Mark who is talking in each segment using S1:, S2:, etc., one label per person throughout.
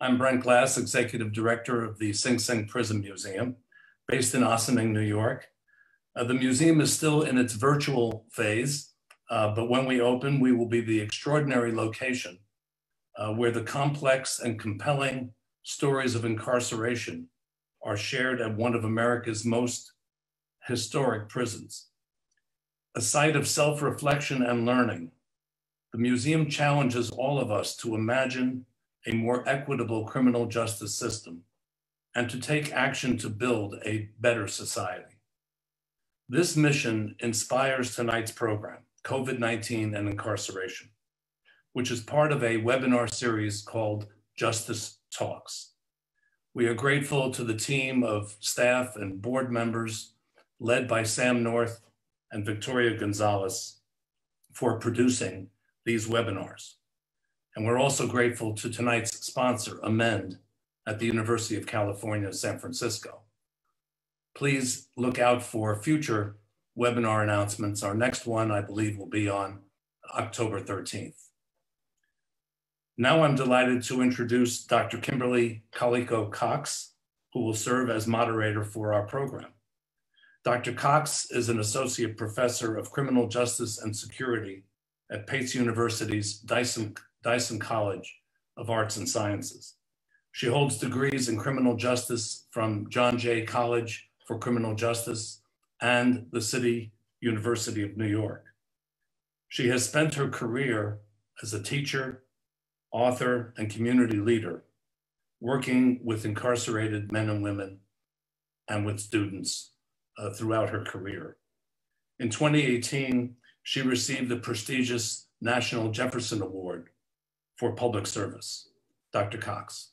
S1: I'm Brent Glass, Executive Director of the Sing Sing Prison Museum, based in Ossining, New York. Uh, the museum is still in its virtual phase, uh, but when we open, we will be the extraordinary location uh, where the complex and compelling stories of incarceration are shared at one of America's most historic prisons. A site of self reflection and learning, the museum challenges all of us to imagine a more equitable criminal justice system and to take action to build a better society. This mission inspires tonight's program, COVID 19 and Incarceration, which is part of a webinar series called Justice Talks. We are grateful to the team of staff and board members led by Sam North and Victoria Gonzalez for producing these webinars. And we're also grateful to tonight's sponsor, Amend, at the University of California, San Francisco please look out for future webinar announcements. Our next one, I believe, will be on October 13th. Now I'm delighted to introduce Dr. Kimberly Collica Cox, who will serve as moderator for our program. Dr. Cox is an associate professor of criminal justice and security at Pace University's Dyson, Dyson College of Arts and Sciences. She holds degrees in criminal justice from John Jay College for Criminal Justice and the City University of New York. She has spent her career as a teacher, author, and community leader, working with incarcerated men and women and with students uh, throughout her career. In 2018, she received the prestigious National Jefferson Award for Public Service. Dr. Cox.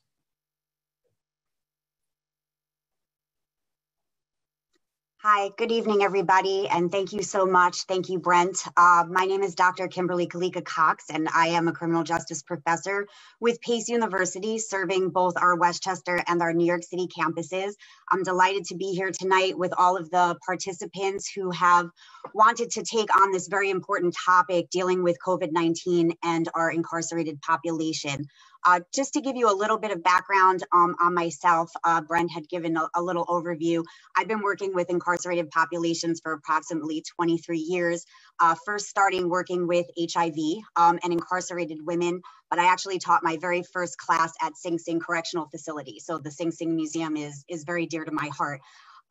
S2: Hi, good evening, everybody, and thank you so much. Thank you, Brent. Uh, my name is Dr. Kimberly Collica Cox, and I am a criminal justice professor with Pace University, serving both our Westchester and our New York City campuses. I'm delighted to be here tonight with all of the participants who have wanted to take on this very important topic dealing with COVID 19 and our incarcerated population. Uh, just to give you a little bit of background um, on myself, uh, Brent had given a, a, little overview. I've been working with incarcerated populations for approximately 23 years, uh, first starting working with HIV um, and incarcerated women, but I actually taught my very first class at Sing Sing Correctional Facility. So the Sing Sing Museum is, is very dear to my heart.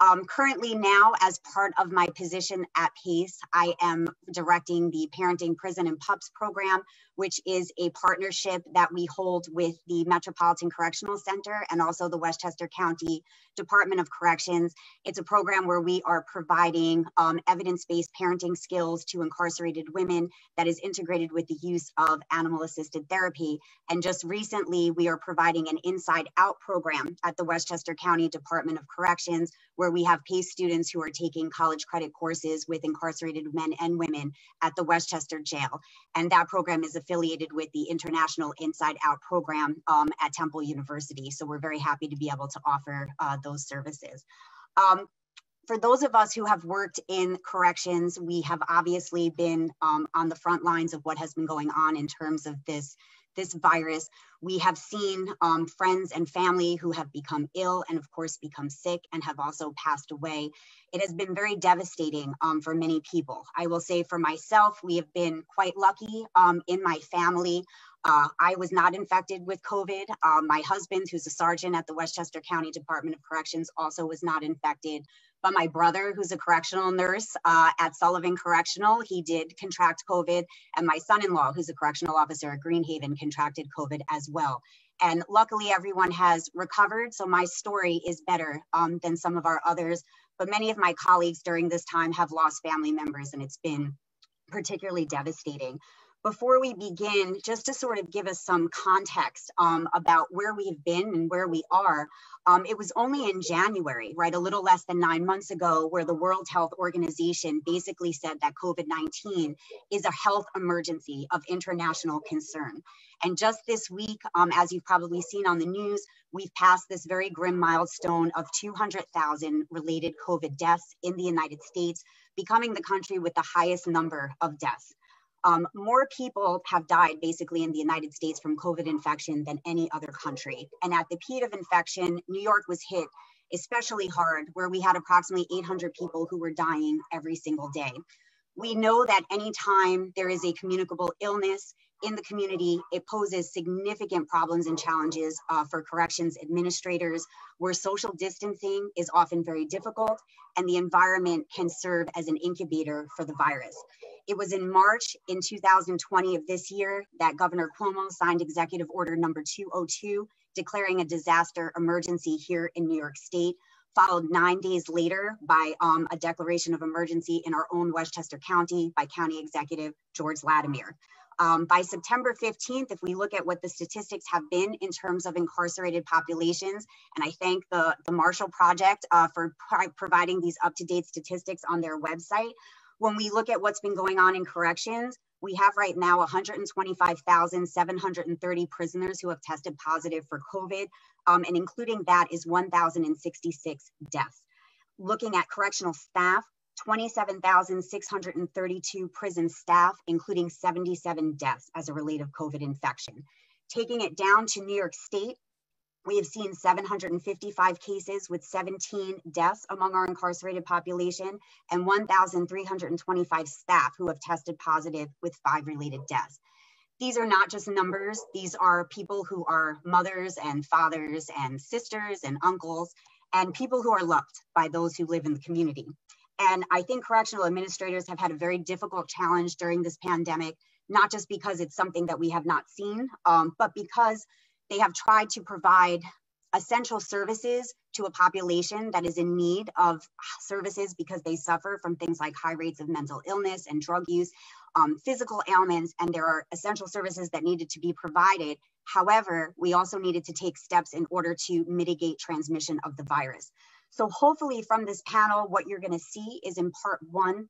S2: Um, currently now, as part of my position at PACE, I am directing the Parenting Prison and Pups program, which is a partnership that we hold with the Metropolitan Correctional Center and also the Westchester County Department of Corrections. It's a program where we are providing um, evidence-based parenting skills to incarcerated women that is integrated with the use of animal-assisted therapy. And just recently, we are providing an Inside Out program at the Westchester County Department of Corrections, where we have PACE students who are taking college credit courses with incarcerated men and women at the Westchester Jail. And that program is affiliated with the International Inside Out program um, at Temple University. So we're very happy to be able to offer uh, those services. Um, for those of us who have worked in corrections, we have obviously been um, on the front lines of what has been going on in terms of this this virus. We have seen um, friends and family who have become ill and, of course, become sick and have also passed away. It has been very devastating um, for many people. I will say for myself, we have been quite lucky um, in my family. Uh, I was not infected with COVID. Uh, my husband, who's a sergeant at the Westchester County Department of Corrections, also was not infected. But my brother, who's a correctional nurse uh, at Sullivan Correctional, he did contract COVID. And my son in law, who's a correctional officer at Greenhaven, contracted COVID as well. And luckily, everyone has recovered. So my story is better um, than some of our others. But many of my colleagues during this time have lost family members, and it's been particularly devastating before we begin, just to sort of give us some context um, about where we have been and where we are, um, it was only in January, right, a little less than nine months ago, where the World Health Organization basically said that COVID 19 is a health emergency of international concern. And just this week, um, as you've probably seen on the news, we've passed this very grim milestone of 200,000 related COVID deaths in the United States, becoming the country with the highest number of deaths. Um, more people have died basically in the United States from COVID infection than any other country. And at the peak of infection, New York was hit especially hard, where we had approximately 800 people who were dying every single day. We know that anytime there is a communicable illness in the community, it poses significant problems and challenges uh, for corrections administrators, where social distancing is often very difficult and the environment can serve as an incubator for the virus. It was in March in 2020 of this year that Governor Cuomo signed Executive Order number 202, declaring a disaster emergency here in New York State followed nine days later by um, a declaration of emergency in our own Westchester County by County Executive George Latimer. Um, by September 15th, if we look at what the statistics have been in terms of incarcerated populations, and I thank the, the Marshall Project uh, for pro providing these up-to-date statistics on their website. When we look at what's been going on in corrections, we have right now 125,730 prisoners who have tested positive for COVID, um, and including that is 1,066 deaths. Looking at correctional staff, 27,632 prison staff, including 77 deaths as a relate of COVID infection. Taking it down to New York State, we have seen 755 cases with 17 deaths among our incarcerated population and 1,325 staff who have tested positive with five related deaths. These are not just numbers, these are people who are mothers and fathers and sisters and uncles and people who are loved by those who live in the community. And I think correctional administrators have had a very difficult challenge during this pandemic, not just because it's something that we have not seen, um, but because they have tried to provide essential services to a population that is in need of services because they suffer from things like high rates of mental illness and drug use, um, physical ailments, and there are essential services that needed to be provided. However, we also needed to take steps in order to mitigate transmission of the virus. So hopefully from this panel, what you're gonna see is in part one,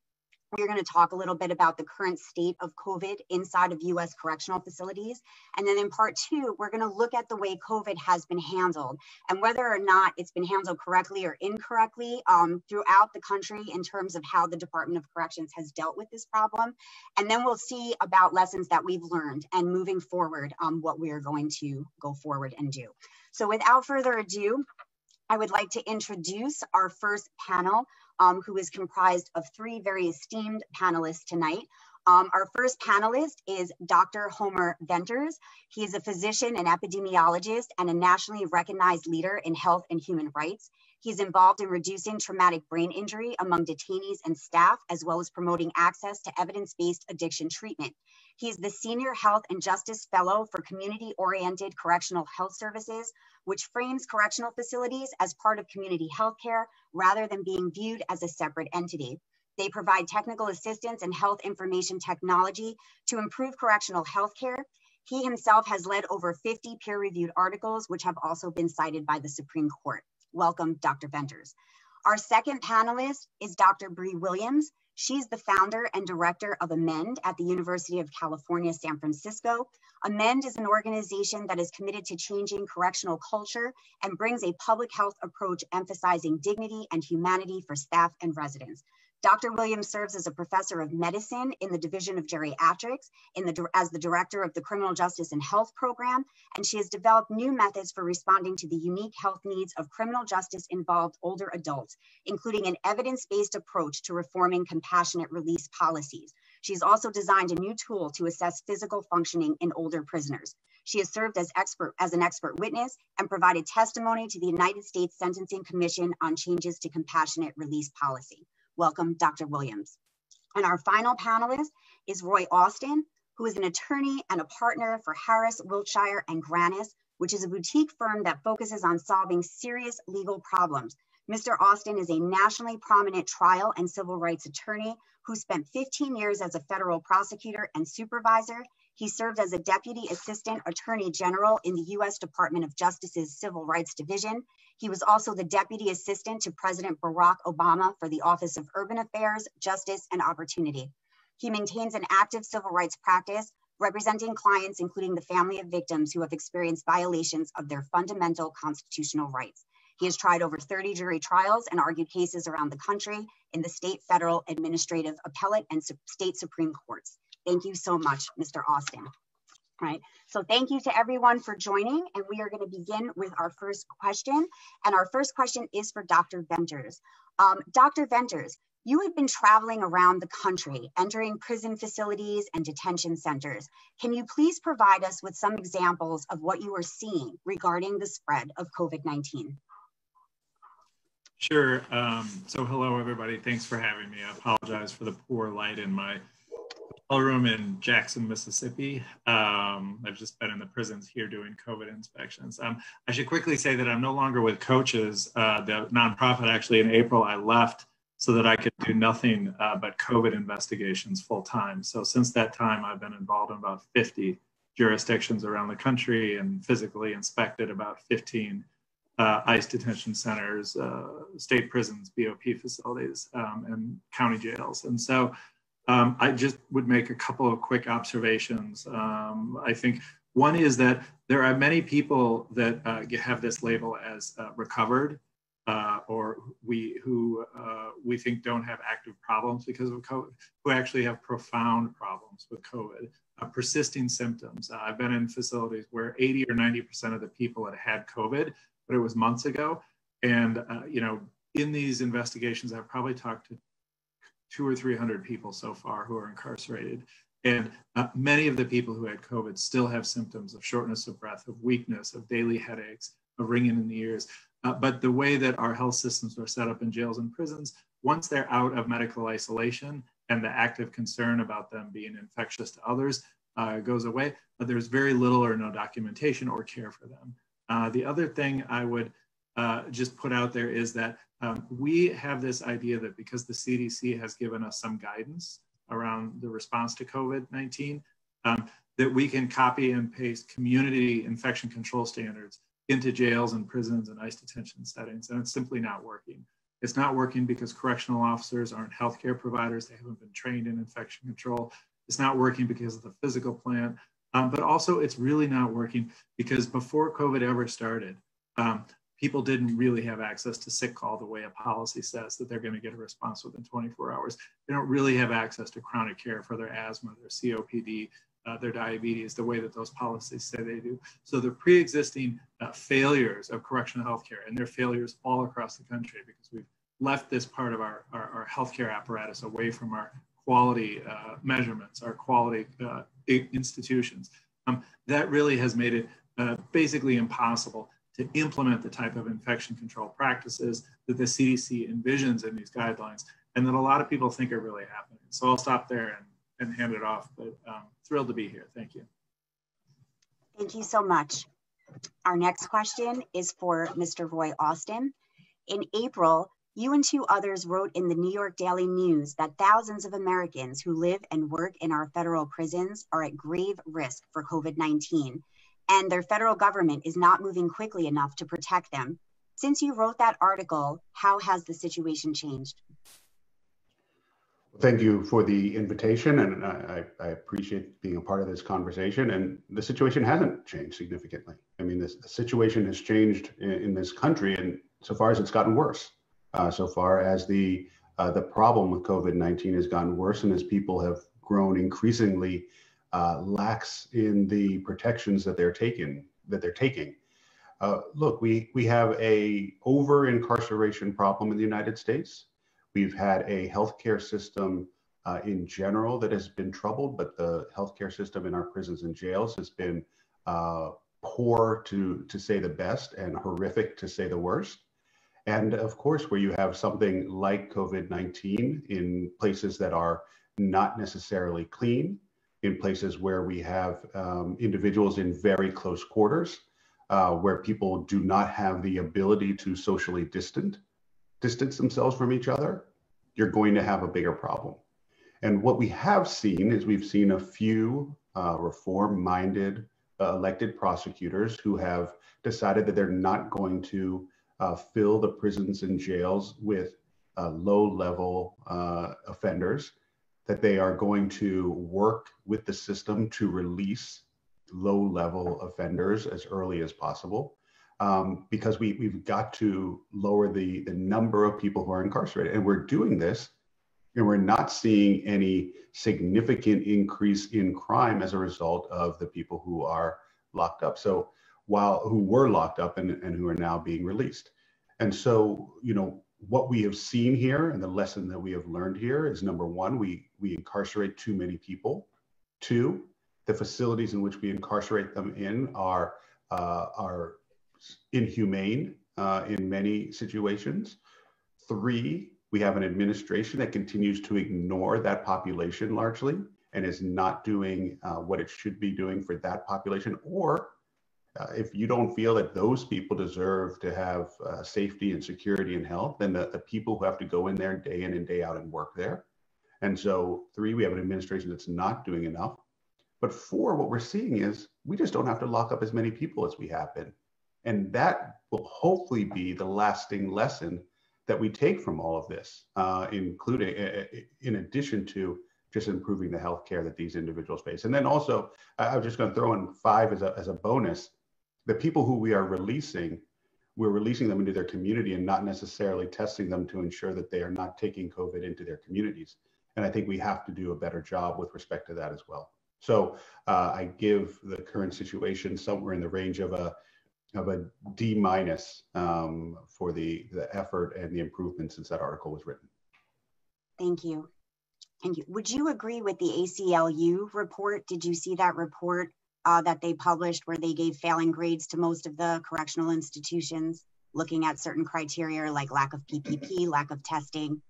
S2: we're going to talk a little bit about the current state of COVID inside of US correctional facilities. And then in part two, we're going to look at the way COVID has been handled and whether or not it's been handled correctly or incorrectly um, throughout the country in terms of how the Department of Corrections has dealt with this problem. And then we'll see about lessons that we've learned and moving forward um, what we are going to go forward and do. So without further ado, I would like to introduce our first panel um, who is comprised of three very esteemed panelists tonight. Um, our first panelist is Dr. Homer Venters. He is a physician and epidemiologist and a nationally recognized leader in health and human rights. He's involved in reducing traumatic brain injury among detainees and staff, as well as promoting access to evidence-based addiction treatment. He's the Senior Health and Justice Fellow for Community-Oriented Correctional Health Services, which frames correctional facilities as part of community healthcare rather than being viewed as a separate entity. They provide technical assistance and health information technology to improve correctional healthcare. He himself has led over 50 peer-reviewed articles, which have also been cited by the Supreme Court. Welcome, Dr. Venters. Our second panelist is Dr. Brie Williams. She's the founder and director of Amend at the University of California, San Francisco. Amend is an organization that is committed to changing correctional culture and brings a public health approach emphasizing dignity and humanity for staff and residents. Dr. Williams serves as a professor of medicine in the Division of Geriatrics the, as the director of the Criminal Justice and Health Program, and she has developed new methods for responding to the unique health needs of criminal justice involved older adults, including an evidence-based approach to reforming compassionate release policies. She's also designed a new tool to assess physical functioning in older prisoners. She has served as expert as an expert witness and provided testimony to the United States Sentencing Commission on changes to compassionate release policy. Welcome, Dr. Williams. And our final panelist is Roy Austin, who is an attorney and a partner for Harris, Wiltshire, and Grannis, which is a boutique firm that focuses on solving serious legal problems. Mr. Austin is a nationally prominent trial and civil rights attorney who spent 15 years as a federal prosecutor and supervisor. He served as a Deputy Assistant Attorney General in the U.S. Department of Justice's Civil Rights Division. He was also the Deputy Assistant to President Barack Obama for the Office of Urban Affairs, Justice, and Opportunity. He maintains an active civil rights practice, representing clients, including the family of victims who have experienced violations of their fundamental constitutional rights. He has tried over 30 jury trials and argued cases around the country in the state, federal, administrative, appellate, and state Supreme Courts. Thank you so much, Mr. Austin. Right, so thank you to everyone for joining and we are gonna begin with our first question. And our first question is for Dr. Venters. Um, Dr. Venters, you have been traveling around the country, entering prison facilities and detention centers. Can you please provide us with some examples of what you are seeing regarding the spread of COVID-19?
S3: Sure. Um, so hello, everybody. Thanks for having me. I apologize for the poor light in my hotel room in Jackson, Mississippi. Um, I've just been in the prisons here doing COVID inspections. Um, I should quickly say that I'm no longer with COCHS, uh, the nonprofit. Actually, in April, I left so that I could do nothing uh, but COVID investigations full time. So since that time, I've been involved in about 50 jurisdictions around the country and physically inspected about 15 uh, ICE detention centers, uh, state prisons, BOP facilities, um, and county jails. And so um, I just would make a couple of quick observations. Um, I think one is that there are many people that uh, have this label as uh, recovered uh, or we who uh, we think don't have active problems because of COVID, who actually have profound problems with COVID, uh, persisting symptoms. Uh, I've been in facilities where 80 or 90% of the people had had COVID, but it was months ago. And, you know, in these investigations, I've probably talked to two or 300 people so far who are incarcerated. And uh, many of the people who had COVID still have symptoms of shortness of breath, of weakness, of daily headaches, of ringing in the ears. Uh, but the way that our health systems are set up in jails and prisons, once they're out of medical isolation and the active concern about them being infectious to others uh, goes away, but there's very little or no documentation or care for them. Uh, the other thing I would uh, just put out there is that um, we have this idea that because the CDC has given us some guidance around the response to COVID-19, um, that we can copy and paste community infection control standards into jails and prisons and ICE detention settings, and it's simply not working. It's not working because correctional officers aren't healthcare providers. They haven't been trained in infection control. It's not working because of the physical plan, um, but also it's really not working because before COVID ever started, um, people didn't really have access to sick call the way a policy says that they're going to get a response within 24 hours. They don't really have access to chronic care for their asthma, their COPD, uh, their diabetes the way that those policies say they do. So the pre-existing uh, failures of correctional healthcare and their failures all across the country because we've left this part of our, our, our healthcare apparatus away from our quality uh, measurements, our quality uh, institutions. Um, that really has made it uh, basically impossible to implement the type of infection control practices that the CDC envisions in these guidelines and that a lot of people think are really happening. So I'll stop there and and hand it off. But um, thrilled to be here. Thank you.
S2: Thank you so much. Our next question is for Mr. Roy Austin. In April, you and two others wrote in the New York Daily News that thousands of Americans who live and work in our federal prisons are at grave risk for COVID 19, and their federal government is not moving quickly enough to protect them. Since you wrote that article, how has the situation changed?
S4: Thank you for the invitation, and I, I, appreciate being a part of this conversation. And the situation hasn't changed significantly. I mean, this, the situation has changed in, in, this country, and so far as it's gotten worse, uh, so far as the uh, the problem with COVID nineteen has gotten worse, and as people have grown increasingly uh, lax in the protections that they're taking that they're taking. Uh, look, we we have a over incarceration problem in the United States. We've had a healthcare system uh, in general that has been troubled, but the healthcare system in our prisons and jails has been uh, poor to, to say the best and horrific to say the worst. And of course, where you have something like COVID 19 in places that are not necessarily clean, in places where we have um, individuals in very close quarters, uh, where people do not have the ability to socially distant, distance themselves from each other, you're going to have a bigger problem. And what we have seen is we've seen a few uh, reform minded uh, elected prosecutors who have decided that they're not going to uh, fill the prisons and jails with uh, low level uh, offenders, that they are going to work with the system to release low level offenders as early as possible um, because we, we've got to lower the, the number of people who are incarcerated. And we're doing this And we're not seeing any significant increase in crime as a result of the people who are locked up. So while who were locked up and, and who are now being released. And so, you know, what we have seen here and the lesson that we have learned here is number one, we we incarcerate too many people. Two, the facilities in which we incarcerate them in are uh, are inhumane uh, in many situations. Three, we have an administration that continues to ignore that population largely and is not doing uh, what it should be doing for that population. Or uh, if you don't feel that those people deserve to have uh, safety and security and health, then the, the people who have to go in there day in and day out and work there. And so, three, we have an administration that's not doing enough. But four, what we're seeing is we just don't have to lock up as many people as we have been. And that will hopefully be the lasting lesson that we take from all of this, uh, including in addition to just improving the health care that these individuals face. And then also, I, am just going to throw in five as a, as a bonus. The people who we are releasing, we're releasing them into their community and not necessarily testing them to ensure that they are not taking COVID into their communities. And I think we have to do a better job with respect to that as well. So uh, I give the current situation somewhere in the range of a of a D minus um, for the, the effort and the improvement since that article was written.
S2: Thank you. Thank you. Would you agree with the ACLU report? Did you see that report uh, that they published where they gave failing grades to most of the correctional institutions, looking at certain criteria like lack of PPE, lack of testing?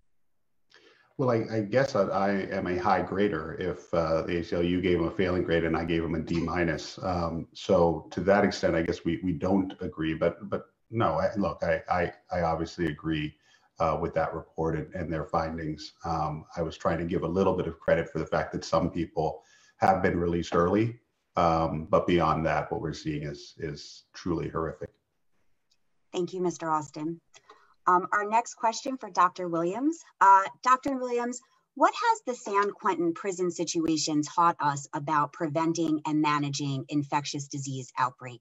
S4: Well, I, I guess I, I, am a high grader if uh, the ACLU gave them a failing grade and I gave them a D minus. Um, so to that extent, I guess we, we don't agree. But but no, I, look, I, I, I obviously agree uh, with that report and, and their findings. Um, I was trying to give a little bit of credit for the fact that some people have been released early, um, but beyond that, what we're seeing is is truly horrific.
S2: Thank you, Mr. Austin. Um, our next question for Dr. Williams. Uh, Dr. Williams, what has the San Quentin prison situation taught us about preventing and managing infectious disease outbreak?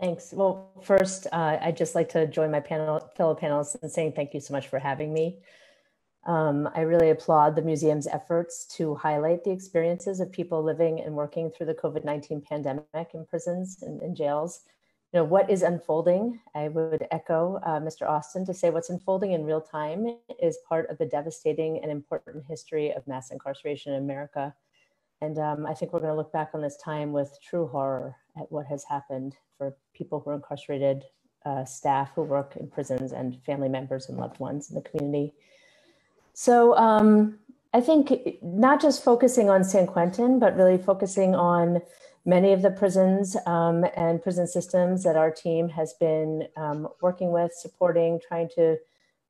S5: Thanks. Well, first, uh, I'd just like to join my panel, fellow panelists in saying thank you so much for having me. Um, I really applaud the museum's efforts to highlight the experiences of people living and working through the COVID-19 pandemic in prisons and, and jails you know, what is unfolding, I would echo uh, Mr. Austin to say what's unfolding in real time is part of the devastating and important history of mass incarceration in America. And um, I think we're going to look back on this time with true horror at what has happened for people who are incarcerated, uh, staff who work in prisons, and family members and loved ones in the community. So um, I think not just focusing on San Quentin, but really focusing on many of the prisons um, and prison systems that our team has been um, working with, supporting, trying to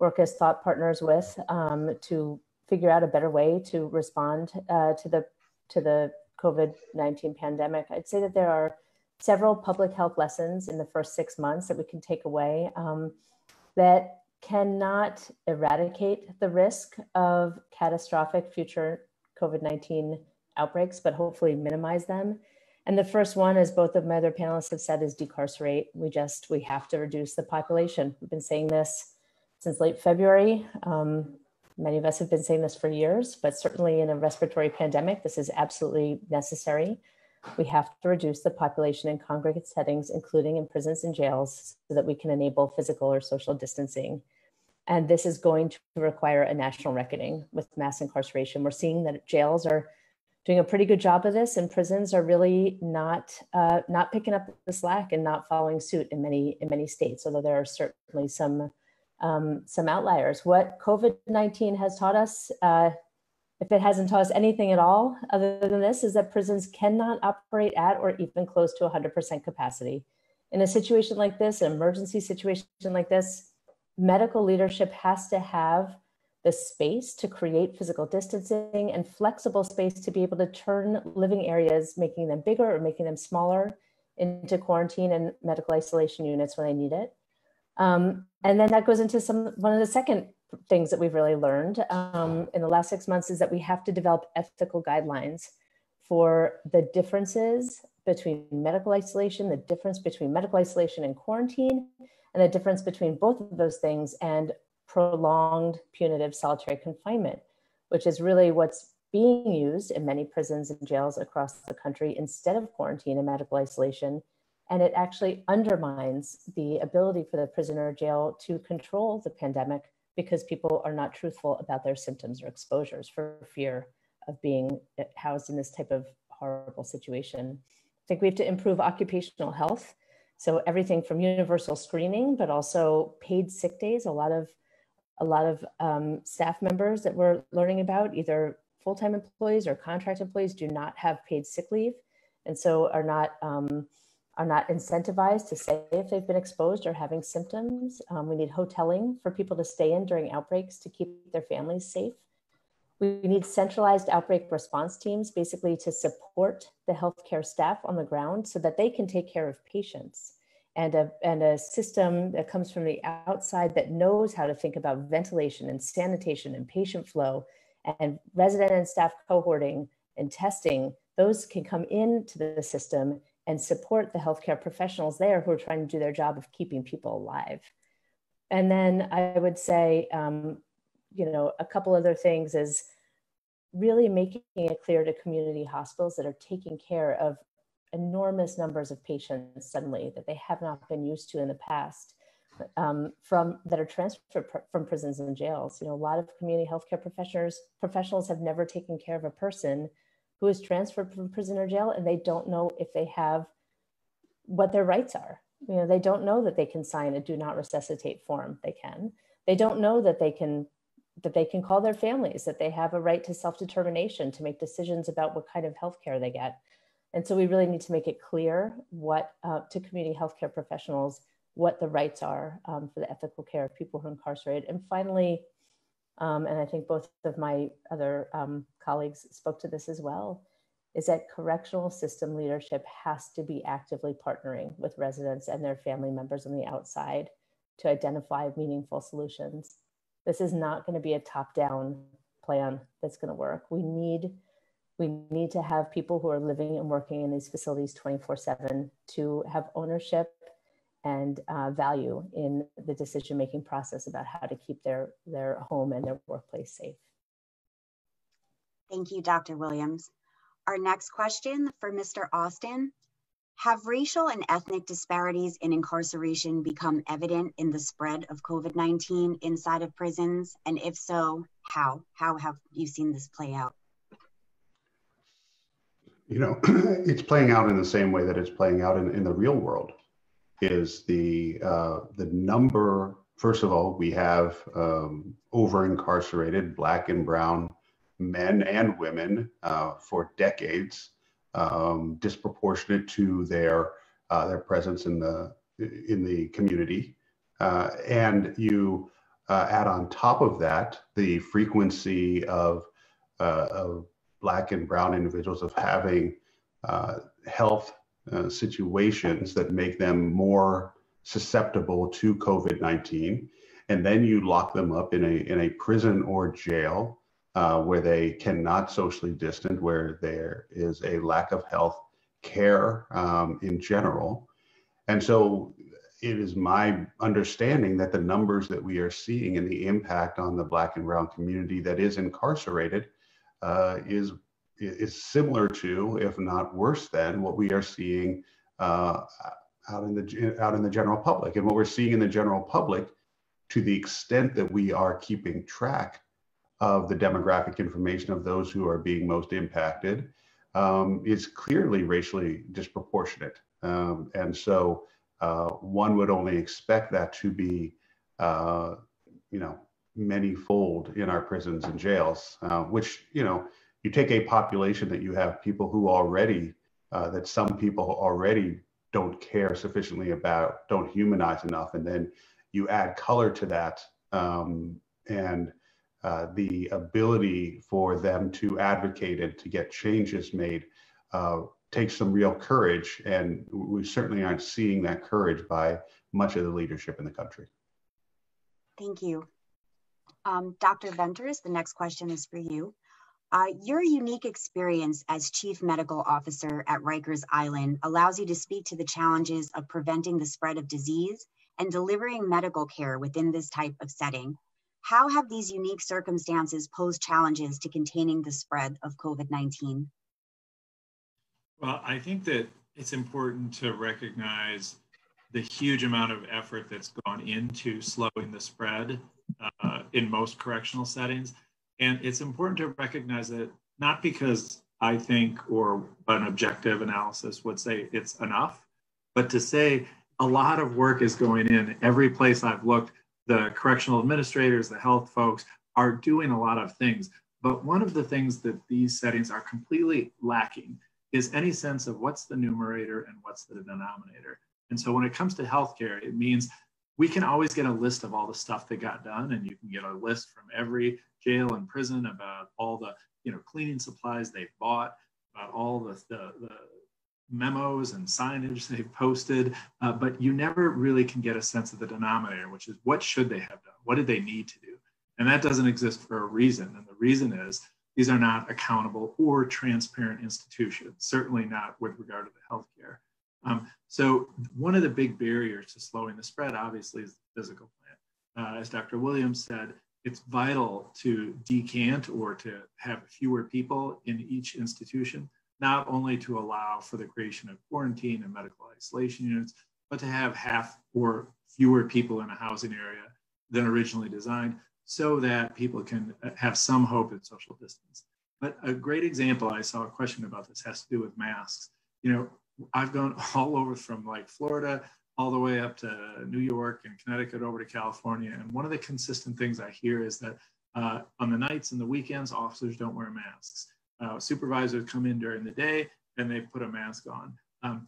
S5: work as thought partners with um, to figure out a better way to respond uh, to the to the COVID-19 pandemic. I'd say that there are several public health lessons in the first six months that we can take away um, that cannot eradicate the risk of catastrophic future COVID-19 outbreaks, but hopefully minimize them and the first one, as both of my other panelists have said, is decarcerate. We just, we have to reduce the population. We've been saying this since late February. Um, many of us have been saying this for years, but certainly in a respiratory pandemic, this is absolutely necessary. We have to reduce the population in congregate settings, including in prisons and jails, so that we can enable physical or social distancing. And this is going to require a national reckoning with mass incarceration. We're seeing that jails are doing a pretty good job of this, and prisons are really not uh, not picking up the slack and not following suit in many in many states. Although there are certainly some um, some outliers. What COVID nineteen has taught us, uh, if it hasn't taught us anything at all, other than this, is that prisons cannot operate at or even close to 100% capacity. In a situation like this, an emergency situation like this, medical leadership has to have the space to create physical distancing and flexible space to be able to turn living areas, making them bigger or making them smaller into quarantine and medical isolation units when they need it. Um, and then that goes into some one of the second things that we've really learned um, in the last six months is that we have to develop ethical guidelines for the differences between medical isolation, the difference between medical isolation and quarantine, and the difference between both of those things and prolonged punitive solitary confinement, which is really what's being used in many prisons and jails across the country instead of quarantine and medical isolation. And it actually undermines the ability for the prisoner or jail to control the pandemic because people are not truthful about their symptoms or exposures for fear of being housed in this type of horrible situation. I think we have to improve occupational health. So everything from universal screening, but also paid sick days. A lot of a lot of um, staff members that we're learning about, either full-time employees or contract employees, do not have paid sick leave, and so are not um, are not incentivized to say if they've been exposed or having symptoms. Um, we need hoteling for people to stay in during outbreaks to keep their families safe. We need centralized outbreak response teams basically to support the healthcare staff on the ground so that they can take care of patients and a, and a system that comes from the outside that knows how to think about ventilation and sanitation and patient flow and resident and staff cohorting and testing. Those can come into the system and support the healthcare professionals there who are trying to do their job of keeping people alive. And then I would say um, you know, a couple other things is really making it clear to community hospitals that are taking care of enormous numbers of patients suddenly that they have not been used to in the past um, from that are transferred pr from prisons and jails. You know, a lot of community healthcare professionals professionals have never taken care of a person who is transferred from prison or jail, and they don't know if they have what their rights are. You know, they don't know that they can sign a do not resuscitate form. They can. They don't know that they can that they can call their families, that they have a right to self-determination to make decisions about what kind of health care they get. And so we really need to make it clear what uh, to community healthcare professionals, what the rights are um, for the ethical care of people who are incarcerated. And finally, um, and I think both of my other um, colleagues spoke to this as well, is that correctional system leadership has to be actively partnering with residents and their family members on the outside to identify meaningful solutions. This is not going to be a top-down plan that's going to work. We need we need to have people who are living and working in these facilities 24/7 to have ownership and uh, value in the decision-making process about how to keep their their home and their workplace safe.
S2: Thank you, Dr. Williams. Our next question for Mr. Austin. Have racial and ethnic disparities in incarceration become evident in the spread of COVID 19 inside of prisons? And if so, how? How have you seen this play out?
S4: You know, it's playing out in the same way that it's playing out in, in the real world. Is the uh, the number? First of all, we have um, over incarcerated Black and Brown men and women uh, for decades um, disproportionate to their uh, their presence in the in the community, uh, and you uh, add on top of that the frequency of uh, of black and brown individuals of having health uh, situations that make them more susceptible to COVID nineteen, and then you lock them up in a in a prison or jail uh, where they cannot socially distance, where there is a lack of health care um, in general. And so it is my understanding that the numbers that we are seeing and the impact on the Black and Brown community that is incarcerated uh, is is similar to, if not worse than, what we are seeing uh, out in the out in the general public. And what we're seeing in the general public, to the extent that we are keeping track of the demographic information of those who are being most impacted um, is clearly racially disproportionate. Um, and so uh, one would only expect that to be, uh, you know, many-fold in our prisons and jails, uh, which, you know, you take a population that you have people who already, uh, that some people already don't care sufficiently about, don't humanize enough, and then you add color to that um, and uh, the ability for them to advocate and to get changes made uh, takes some real courage. And we certainly aren't seeing that courage by much of the leadership in the country.
S2: Thank you. Um, Dr. Venters, the next question is for you. Uh, your unique experience as Chief Medical Officer at Rikers Island allows you to speak to the challenges of preventing the spread of disease and delivering medical care within this type of setting how have these unique circumstances posed challenges to containing the spread of COVID-19?
S3: Well, I think that it's important to recognize the huge amount of effort that's gone into slowing the spread uh, in most correctional settings. And it's important to recognize that not because I think or an objective analysis would say it's enough, but to say a lot of work is going in. Every place I've looked, the correctional administrators, the health folks are doing a lot of things. But one of the things that these settings are completely lacking is any sense of what's the numerator and what's the denominator. And so when it comes to healthcare, it means we can always get a list of all the stuff that got done, and you can get a list from every jail and prison about all the you know cleaning supplies they've bought, about all the, the, the memos and signage they've posted, uh, but you never really can get a sense of the denominator, which is what should they have done? What did they need to do? And that doesn't exist for a reason. And the reason is these are not accountable or transparent institutions, certainly not with regard to the healthcare. Um, so one of the big barriers to slowing the spread, obviously, is the physical plant. Uh, as Dr. Williams said, it's vital to decant or to have fewer people in each institution not only to allow for the creation of quarantine and medical isolation units, but to have half or fewer people in a housing area than originally designed so that people can uh, have some hope in social distance. But a great example, I saw a question about this has to do with masks. You know, I've gone all over from like Florida all the way up to New York and Connecticut over to California. And one of the consistent things I hear is that uh, on the nights and the weekends, officers don't wear masks uh, supervisors come in during the day and they put a mask on. Um,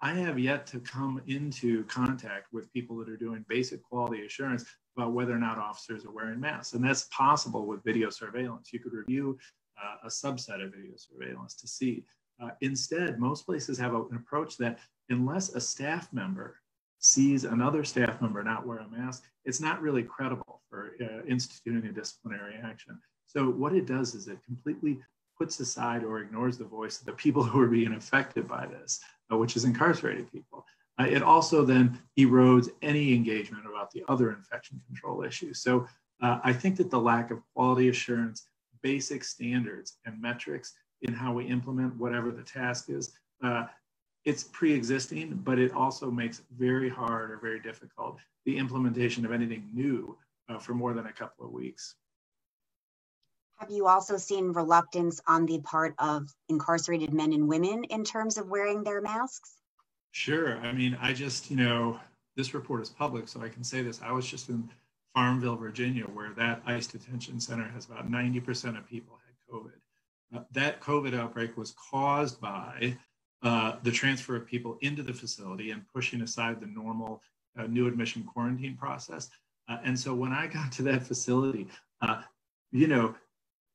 S3: I have yet to come into contact with people that are doing basic quality assurance about whether or not officers are wearing masks. And that's possible with video surveillance. You could review uh, a subset of video surveillance to see. Uh, instead, most places have a, an approach that unless a staff member sees another staff member not wear a mask, it's not really credible for uh, instituting a disciplinary action. So what it does is it completely puts aside or ignores the voice of the people who are being affected by this, uh, which is incarcerated people. Uh, it also then erodes any engagement about the other infection control issues. So uh, I think that the lack of quality assurance, basic standards, and metrics in how we implement whatever the task is, uh, it's pre-existing, but it also makes it very hard or very difficult the implementation of anything new uh, for more than a couple of weeks.
S2: Have you also seen reluctance on the part of incarcerated men and women in terms of wearing their masks?
S3: Sure. I mean, I just, you know, this report is public, so I can say this. I was just in Farmville, Virginia, where that ICE detention center has about 90% of people had COVID. That COVID outbreak was caused by uh, the transfer of people into the facility and pushing aside the normal uh, new admission quarantine process. Uh, and so when I got to that facility, uh, you know,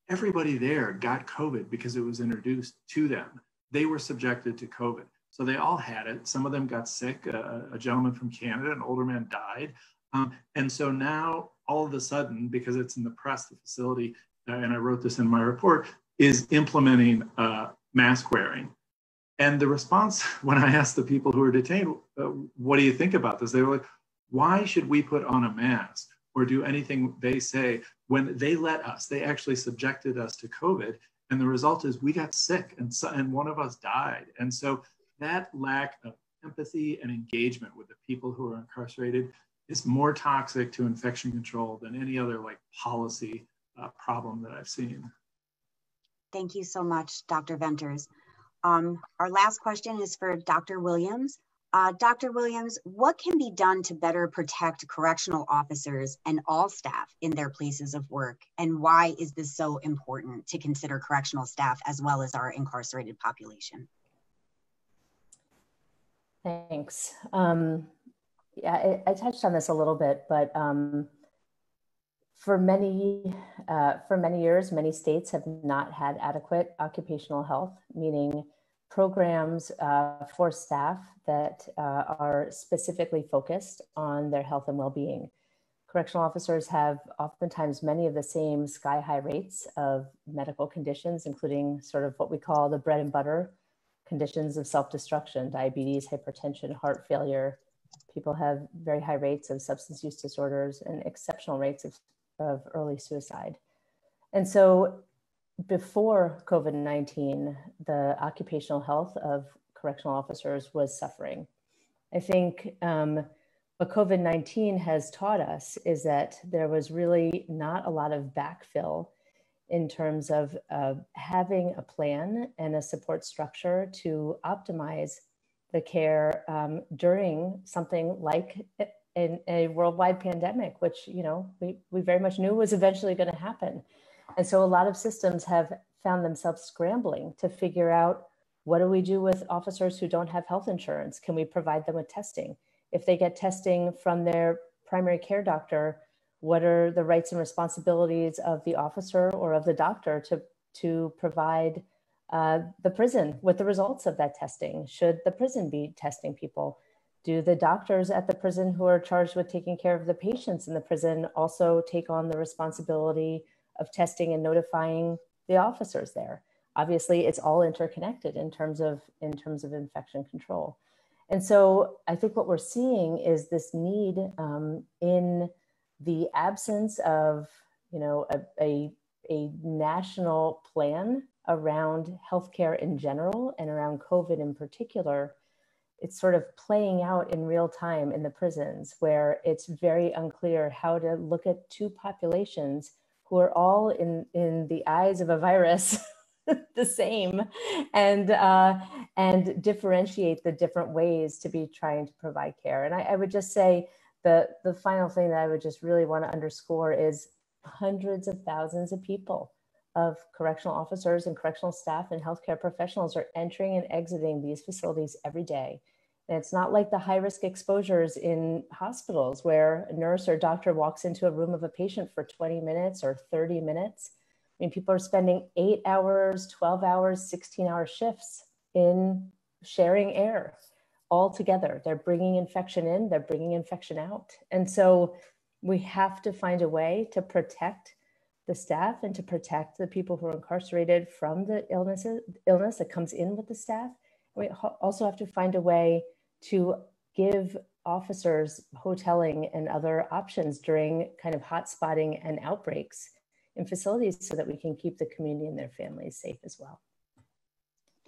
S3: everybody there got COVID because it was introduced to them. They were subjected to COVID. So they all had it. Some of them got sick. A gentleman from Canada, an older man, died. Um, and so now, all of a sudden, because it's in the press, the facility, uh, and I wrote this in my report, is implementing uh, mask wearing. And the response when I asked the people who were detained, uh, what do you think about this? They were like, why should we put on a mask or do anything they say when they let us, they actually subjected us to COVID. And the result is we got sick and, so, and one of us died. And so that lack of empathy and engagement with the people who are incarcerated is more toxic to infection control than any other like policy uh, problem that I've seen.
S2: Thank you so much, Dr. Venters. Um, our last question is for Dr. Williams. Uh, Dr. Williams, what can be done to better protect correctional officers and all staff in their places of work? And why is this so important to consider correctional staff as well as our incarcerated population?
S5: Thanks. Um, yeah, I, I, touched on this a little bit, but um, for many uh, for many years, many states have not had adequate occupational health, meaning programs uh, for staff that uh, are specifically focused on their health and well-being. Correctional officers have oftentimes many of the same sky high rates of medical conditions, including sort of what we call the bread and butter conditions of self-destruction, diabetes, hypertension, heart failure. People have very high rates of substance use disorders and exceptional rates of of early suicide. And so before COVID 19, the occupational health of correctional officers was suffering. I think um, what COVID 19 has taught us is that there was really not a lot of backfill in terms of uh, having a plan and a support structure to optimize the care um, during something like in a worldwide pandemic, which you know we, we very much knew was eventually going to happen. And so a lot of systems have found themselves scrambling to figure out what do we do with officers who don't have health insurance? Can we provide them with testing? If they get testing from their primary care doctor, what are the rights and responsibilities of the officer or of the doctor to, to provide uh, the prison with the results of that testing? Should the prison be testing people? Do the doctors at the prison who are charged with taking care of the patients in the prison also take on the responsibility of testing and notifying the officers there? Obviously, it's all interconnected in terms of in terms of infection control. And so I think what we're seeing is this need um, in the absence of, you know, a, a, a national plan around healthcare in general and around COVID in particular, it's sort of playing out in real time in the prisons where it's very unclear how to look at two populations who are all in, in the eyes of a virus the same and uh, and differentiate the different ways to be trying to provide care. And I, I would just say the the final thing that I would just really want to underscore is hundreds of thousands of people of correctional officers and correctional staff and healthcare professionals are entering and exiting these facilities every day. And it's not like the high risk exposures in hospitals where a nurse or doctor walks into a room of a patient for 20 minutes or 30 minutes. I mean, people are spending eight hours, 12 hours, 16 hour shifts in sharing air all together. They're bringing infection in, they're bringing infection out. And so we have to find a way to protect the staff and to protect the people who are incarcerated from the illness, illness that comes in with the staff. We also have to find a way to give officers hoteling and other options during kind of hot spotting and outbreaks in facilities so that we can keep the community and their families safe as well.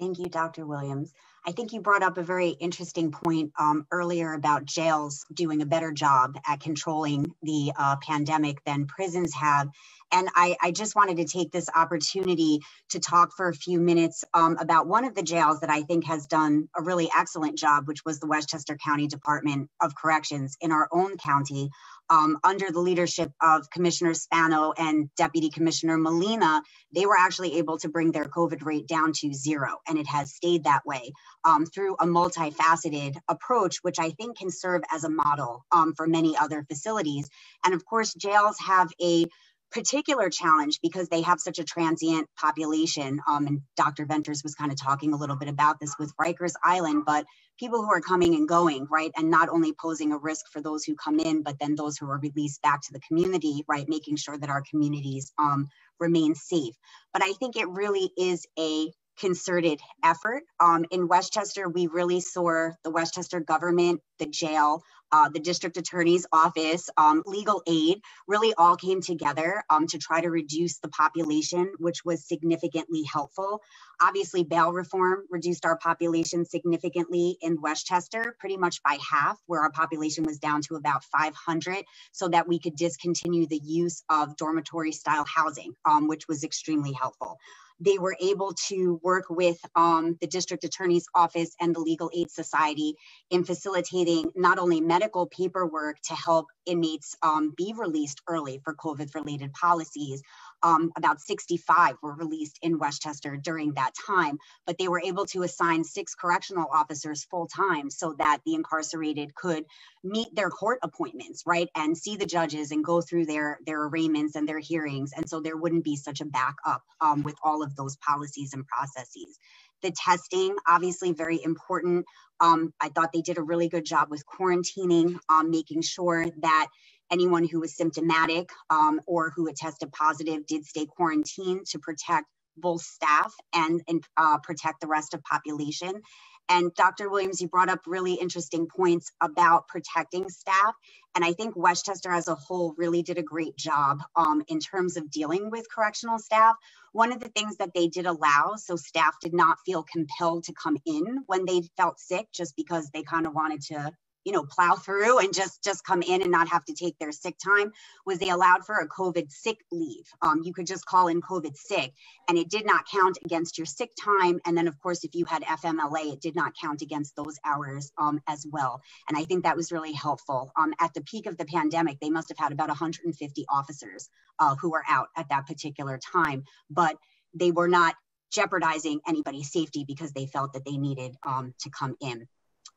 S2: Thank you, Dr. Williams. I think you brought up a very interesting point um, earlier about jails doing a better job at controlling the uh, pandemic than prisons have. And I, I, just wanted to take this opportunity to talk for a few minutes um, about one of the jails that I think has done a really excellent job, which was the Westchester County Department of Corrections in our own county um, under the leadership of Commissioner Spano and Deputy Commissioner Molina, they were actually able to bring their COVID rate down to zero, and it has stayed that way um, through a multifaceted approach, which I think can serve as a model um, for many other facilities. And of course, jails have a particular challenge because they have such a transient population. Um, and Dr. Venters was kind of talking a little bit about this with Rikers Island, but people who are coming and going, right? And not only posing a risk for those who come in, but then those who are released back to the community, right? Making sure that our communities um, remain safe. But I think it really is a concerted effort. Um, in Westchester, we really saw the Westchester government, the jail, uh, the district attorney's office, um, legal aid, really all came together um, to try to reduce the population, which was significantly helpful. Obviously, bail reform reduced our population significantly in Westchester, pretty much by half, where our population was down to about 500, so that we could discontinue the use of dormitory style housing, um, which was extremely helpful they were able to work with um, the district attorney's office and the legal aid society in facilitating not only medical paperwork to help inmates um, be released early for COVID related policies, um, about 65 were released in Westchester during that time, but they were able to assign six correctional officers full time so that the incarcerated could meet their court appointments, right, and see the judges and go through their their arraignments and their hearings, and so there wouldn't be such a backup um, with all of those policies and processes. The testing, obviously, very important. Um, I thought they did a really good job with quarantining, um, making sure that anyone who was symptomatic um, or who had tested positive did stay quarantined to protect both staff and, and uh, protect the rest of population. And Dr. Williams, you brought up really interesting points about protecting staff. And I think Westchester as a whole really did a great job um, in terms of dealing with correctional staff. One of the things that they did allow, so staff did not feel compelled to come in when they felt sick just because they kind of wanted to you know plow through and just just come in and not have to take their sick time was they allowed for a covid sick leave. Um, you could just call in covid sick and it did not count against your sick time. And then of course if you had fmla it did not count against those hours um, as well. And i think that was really helpful. Um, at the peak of the pandemic they must have had about 150 officers uh, who were out at that particular time but they were not jeopardizing anybody's safety because they felt that they needed um, to come in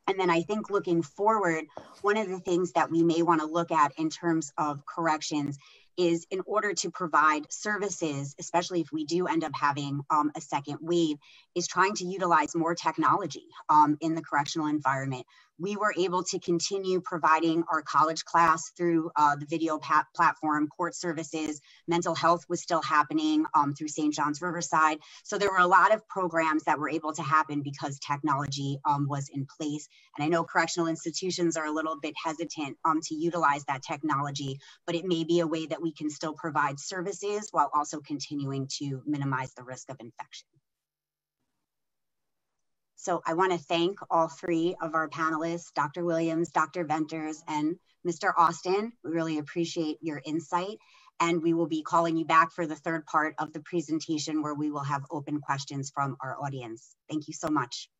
S2: and then I think looking forward, one of the things that we may want to look at in terms of corrections is in order to provide services, especially if we do end up having um, a second wave, is trying to utilize more technology um, in the correctional environment we were able to continue providing our college class through uh, the video platform, court services, mental health was still happening um, through St. John's Riverside. So there were a lot of programs that were able to happen because technology um, was in place. And I know correctional institutions are a little bit hesitant um, to utilize that technology, but it may be a way that we can still provide services while also continuing to minimize the risk of infection. So I want to thank all three of our panelists, Dr. Williams, Dr. Venters, and Mr. Austin. We really appreciate your insight. And we will be calling you back for the third part of the presentation where we will have open questions from our audience. Thank you so much.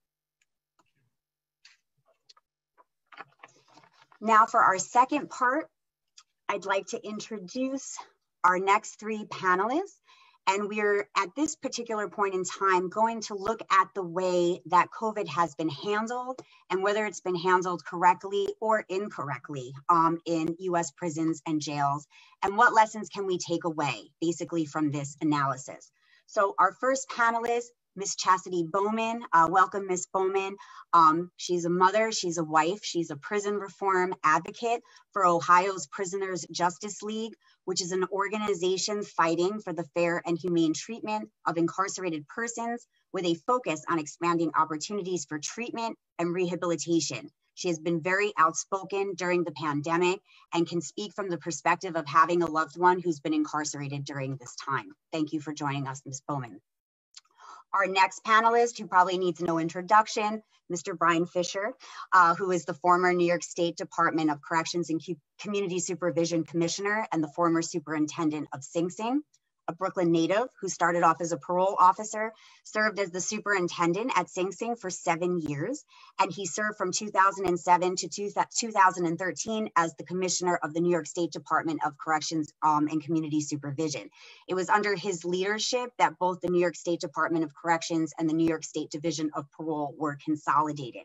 S2: Now for our second part, I'd like to introduce our next three panelists. And we're at this particular point in time going to look at the way that COVID has been handled and whether it's been handled correctly or incorrectly um, in US prisons and jails. And what lessons can we take away basically from this analysis? So, our first panelist, Miss Chazidy Bowman. Uh, welcome, Miss Bowman. Um, she's a mother, she's a wife, she's a prison reform advocate for Ohio's Prisoners Justice League, which is an organization fighting for the fair and humane treatment of incarcerated persons with a focus on expanding opportunities for treatment and rehabilitation. She has been very outspoken during the pandemic and can speak from the perspective of having a loved one who's been incarcerated during this time. Thank you for joining us, Ms. Bowman. Our next panelist, who probably needs no introduction, Mr. Brian Fischer, uh, who is the former New York State Department of Corrections and Community Supervision Commissioner and the former Superintendent of Sing Sing a Brooklyn native who started off as a parole officer, served as the superintendent at Sing Sing for seven years, and he served from 2007 to 2013 as the commissioner of the New York State Department of Corrections um, and Community Supervision. It was under his leadership that both the New York State Department of Corrections and the New York State Division of Parole were consolidated.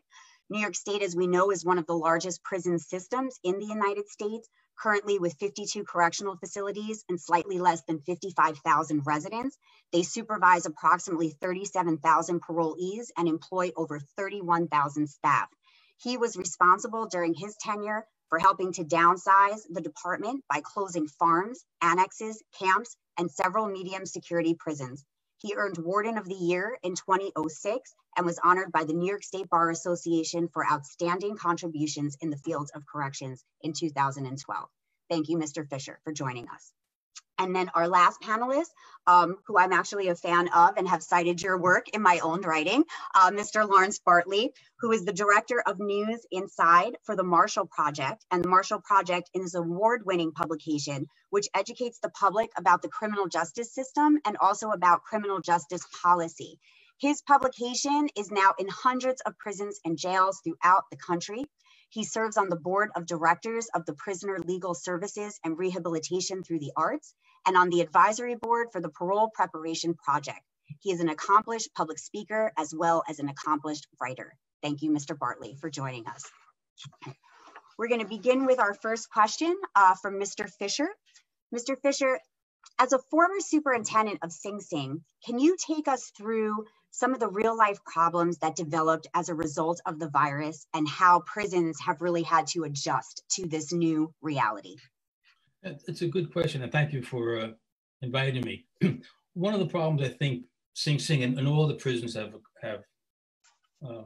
S2: New York State, as we know, is one of the largest prison systems in the United States, currently with 52 correctional facilities and slightly less than 55,000 residents. They supervise approximately 37,000 parolees and employ over 31,000 staff. He was responsible during his tenure for helping to downsize the department by closing farms, annexes, camps, and several medium security prisons. He earned Warden of the Year in 2006 and was honored by the New York State Bar Association for outstanding contributions in the fields of corrections in 2012. Thank you, Mr. Fischer, for joining us. And then our last panelist, um, who I'm actually a fan of and have cited your work in my own writing, uh, Mr. Lawrence Bartley, who is the Director of News Inside for the Marshall Project. And the Marshall Project is an award-winning publication which educates the public about the criminal justice system and also about criminal justice policy. His publication is now in hundreds of prisons and jails throughout the country. He serves on the board of directors of the Prisoner Legal Services and Rehabilitation through the Arts and on the advisory board for the Parole Preparation Project. He is an accomplished public speaker as well as an accomplished writer. Thank you, Mr. Bartley, for joining us. We're going to begin with our first question uh, from Mr. Fischer. Mr. Fischer, as a former superintendent of Sing Sing, can you take us through some of the real life problems that developed as a result of the virus and how prisons have really had to adjust to this new reality?
S6: It's a good question, and thank you for uh, inviting me. One of the problems I think Sing Sing and, and all the prisons have have uh,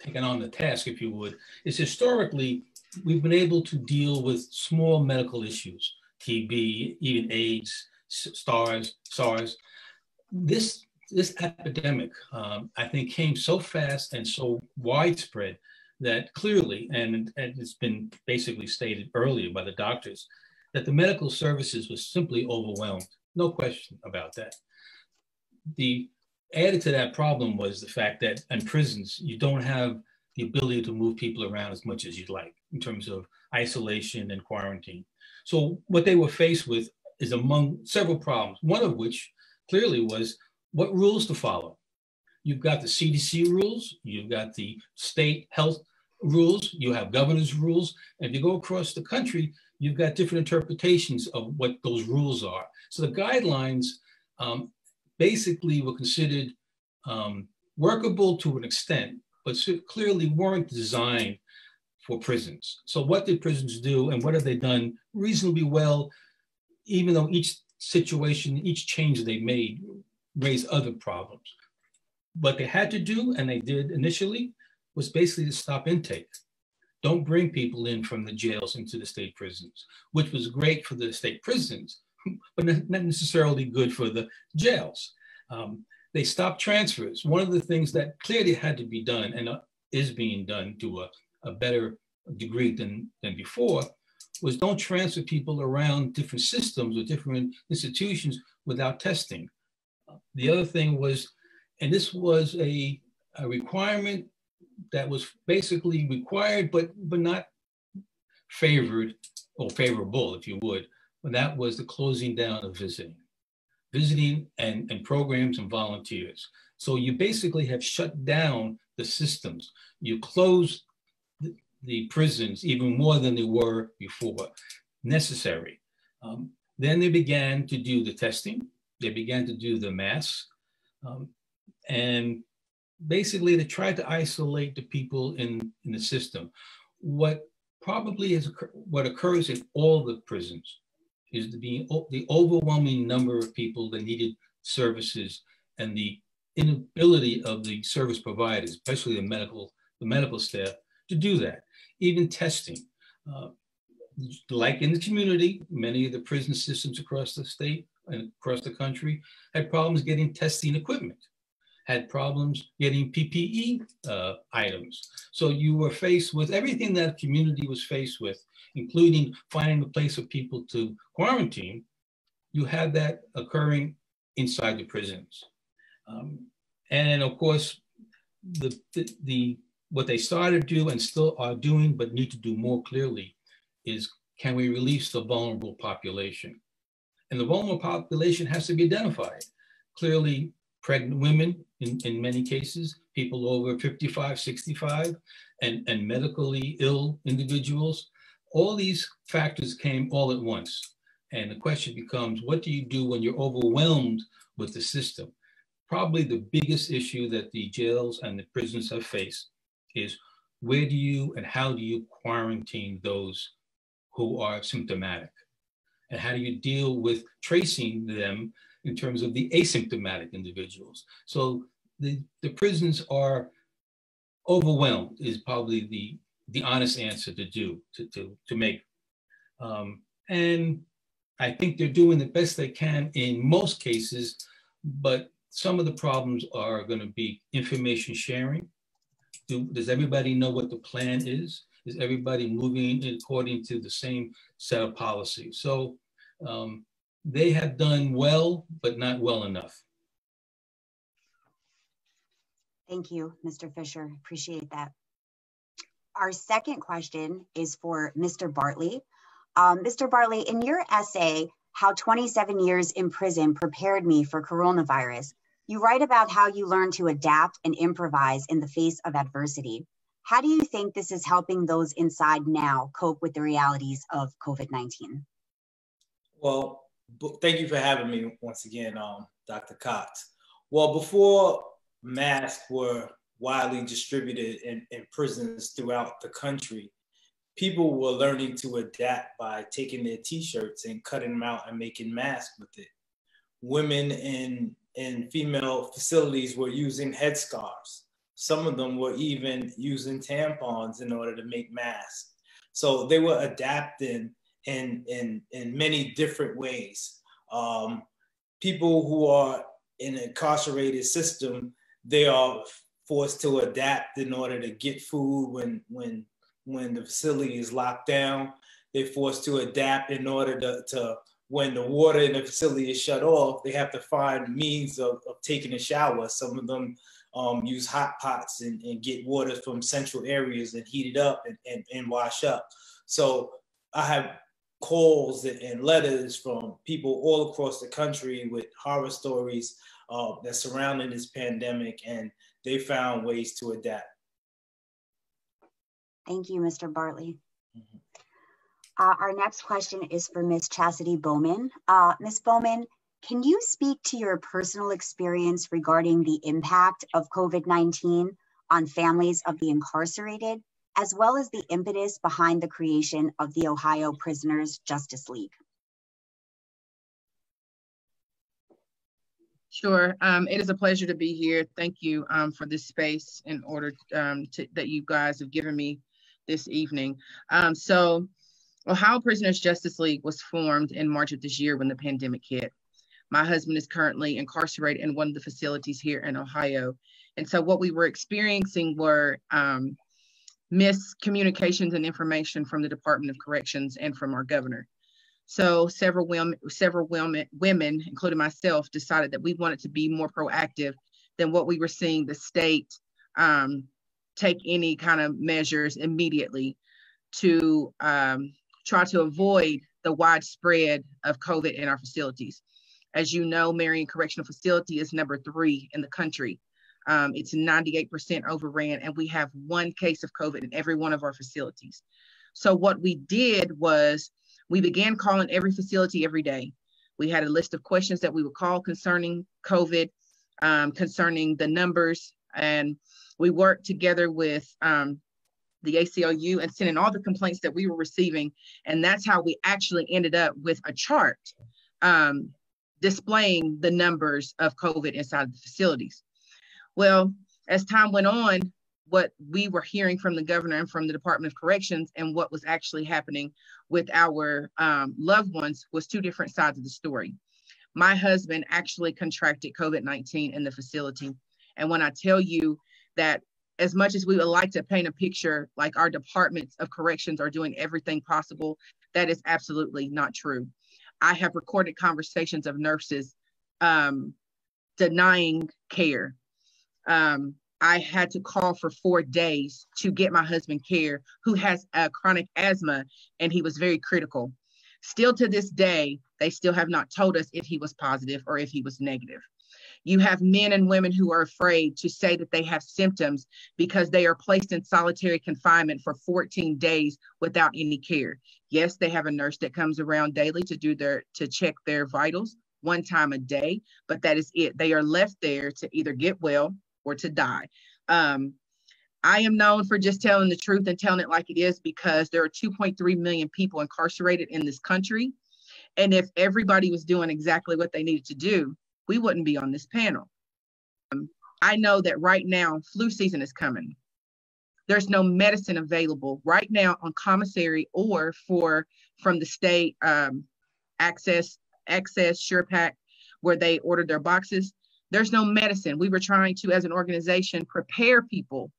S6: taken on the task, if you would, is historically we've been able to deal with small medical issues, TB, even AIDS, SARS, SARS. This this epidemic, um, I think, came so fast and so widespread that clearly, and, and it's been basically stated earlier by the doctors, that the medical services was simply overwhelmed. No question about that. The added to that problem was the fact that in prisons, you don't have the ability to move people around as much as you'd like in terms of isolation and quarantine. So what they were faced with is among several problems, one of which clearly was what rules to follow. You've got the CDC rules, you've got the state health rules, you have governor's rules, and if you go across the country, you've got different interpretations of what those rules are. So the guidelines um, basically were considered um, workable to an extent, but clearly weren't designed for prisons. So what did prisons do and what have they done reasonably well, even though each situation, each change they made raised other problems. What they had to do, and they did initially, was basically to stop intake. Don't bring people in from the jails into the state prisons, which was great for the state prisons, but not necessarily good for the jails. Um, they stopped transfers. One of the things that clearly had to be done and is being done to a, a better degree than, than before was don't transfer people around different systems or different institutions without testing. The other thing was, and this was a, a requirement that was basically required, but, but not favored or favorable, if you would, and that was the closing down of visiting visiting and, and programs and volunteers. So you basically have shut down the systems. You close the, prisons even more than they were before necessary. Um, then they began to do the testing. They began to do the masks. Um, and basically they tried to isolate the people in, in the system. What probably is what occurs in all the prisons is the, being, the overwhelming number of people that needed services and the inability of the service providers, especially the medical, the medical staff, to do that. Even testing. Uh, like in the community, many of the prison systems across the state and across the country had problems getting testing equipment, had problems getting PPE uh, items. So you were faced with everything that community was faced with including finding a place for people to quarantine, you had that occurring inside the prisons. Um, and of course, the, the, the, what they started to do and still are doing, but need to do more clearly, is can we release the vulnerable population? And the vulnerable population has to be identified. Clearly, pregnant women in, in many cases, people over 55, 65, and, and medically ill individuals, all these factors came all at once. And the question becomes, what do you do when you're overwhelmed with the system? Probably the biggest issue that the jails and the prisons have faced is where do you and how do you quarantine those who are symptomatic? And how do you deal with tracing them in terms of the asymptomatic individuals? So the, the prisons are overwhelmed is probably the the honest answer to do, to, to, to make. Um, and I think they're doing the best they can in most cases, but some of the problems are going to be information sharing. Do, does everybody know what the plan is? Is everybody moving according to the same set of policies? So um, they have done well, but not well enough.
S2: Thank you, Mr. Fischer. Appreciate that our second question is for Mr. Bartley. Um, Mr. Bartley, in your essay, How 27 Years in Prison Prepared Me for Coronavirus, you write about how you learn to adapt and improvise in the face of adversity. How do you think this is helping those inside now cope with the realities of COVID 19?
S7: Well, thank you for having me once again, um, Dr. Cox. Well, before masks were widely distributed in, in prisons throughout the country, people were learning to adapt by taking their t-shirts and cutting them out and making masks with it. Women in, in female facilities were using headscarves. some of them were even using tampons in order to make masks. So they were adapting in in in many different ways. Um, people who are in an incarcerated system, they are forced to adapt in order to get food when when when the facility is locked down. They're forced to adapt in order to, to when the water in the facility is shut off, they have to find means of, of taking a shower. Some of them um, use hot pots and, and, get water from central areas and heat it up and, and, and wash up. So I have calls and letters from people all across the country with horror stories uh, that surrounding this pandemic, and they found ways to adapt.
S2: Thank you, Mr. Bartley. Mm-hmm. Uh, our next question is for Ms. Chazidy Bowman. Uh, Ms. Bowman, can you speak to your personal experience regarding the impact of COVID 19 on families of the incarcerated, as well as the impetus behind the creation of the Ohio Prisoners Justice League?
S8: Sure. Um, it is a pleasure to be here. Thank you um, for this space in order um, to, that you guys have given me this evening. Um, so, Ohio Prisoners Justice League was formed in March of this year when the pandemic hit. My husband is currently incarcerated in one of the facilities here in Ohio. And so, what we were experiencing were um, miscommunications and information from the Department of Corrections and from our governor. So several women, several women, women, including myself, decided that we wanted to be more proactive than what we were seeing the state um, take any kind of measures immediately to um, try to avoid the widespread of COVID in our facilities. As you know, Marion Correctional Facility is number three in the country. Um, it's 98% overran, and we have one case of COVID in every one of our facilities. So, what we did was we began calling every facility every day. We had a list of questions that we would call concerning COVID, um, concerning the numbers, and we worked together with um, the ACLU and sending all the complaints that we were receiving. And that's how we actually ended up with a chart um, displaying the numbers of COVID inside the facilities. Well, as time went on, what we were hearing from the governor and from the Department of Corrections and what was actually happening with our um, loved ones was two different sides of the story. My husband actually contracted COVID 19 in the facility. And when I tell you that, as much as we would like to paint a picture like our departments of corrections are doing everything possible, that is absolutely not true. I have recorded conversations of nurses um, denying care. Um, I had to call for four days to get my husband care, who has a chronic asthma, and he was very critical. Still to this day, they still have not told us if he was positive or if he was negative. You have men and women who are afraid to say that they have symptoms because they are placed in solitary confinement for 14 days without any care. Yes, they have a nurse that comes around daily to do their to check their vitals one time a day, but that is it. They are left there to either get well or to die. Um, I am known for just telling the truth and telling it like it is because there are 2.3 million people incarcerated in this country. And if everybody was doing exactly what they needed to do, we wouldn't be on this panel. Um, I know that right now, flu season is coming. There's no medicine available right now on commissary or for from the state um, access access SurePack where they ordered their boxes. There's no medicine. We were trying to, as an organization, prepare people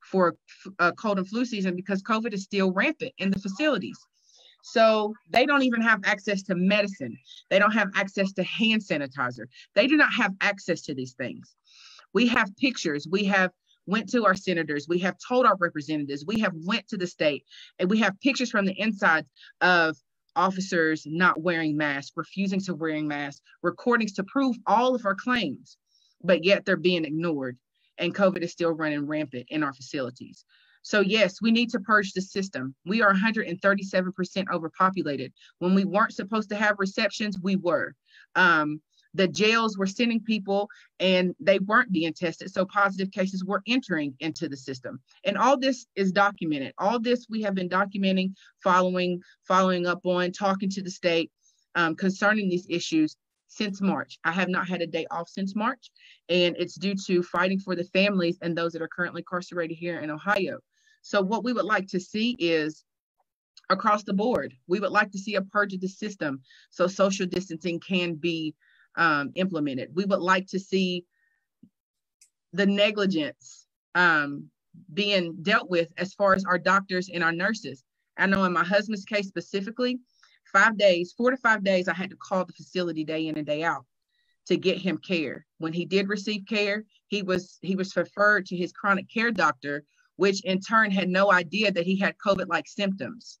S8: for a cold and flu season because COVID is still rampant in the facilities. So they don't even have access to medicine. They don't have access to hand sanitizer. They do not have access to these things. We have pictures. We have went to our senators. We have told our representatives. We have went to the state and we have pictures from the inside of officers not wearing masks, refusing to wearing masks, recordings to prove all of our claims, but yet they're being ignored. And COVID is still running rampant in our facilities. So, yes, we need to purge the system. We are 137% overpopulated. When we weren't supposed to have receptions, we were. Um, the jails were sending people and they weren't being tested so positive cases were entering into the system and all this is documented all this we have been documenting following following up on talking to the state um, concerning these issues since March. I have not had a day off since March, and it's due to fighting for the families and those that are currently incarcerated here in Ohio. So, what we would like to see is across the board, we would like to see a purge of the system so social distancing can be um, implemented. We would like to see the negligence um, being dealt with as far as our doctors and our nurses. I know in my husband's case specifically, five days, four to five days, I had to call the facility day in and day out to get him care. When he did receive care, he was he was referred to his chronic care doctor, which in turn had no idea that he had COVID-like symptoms.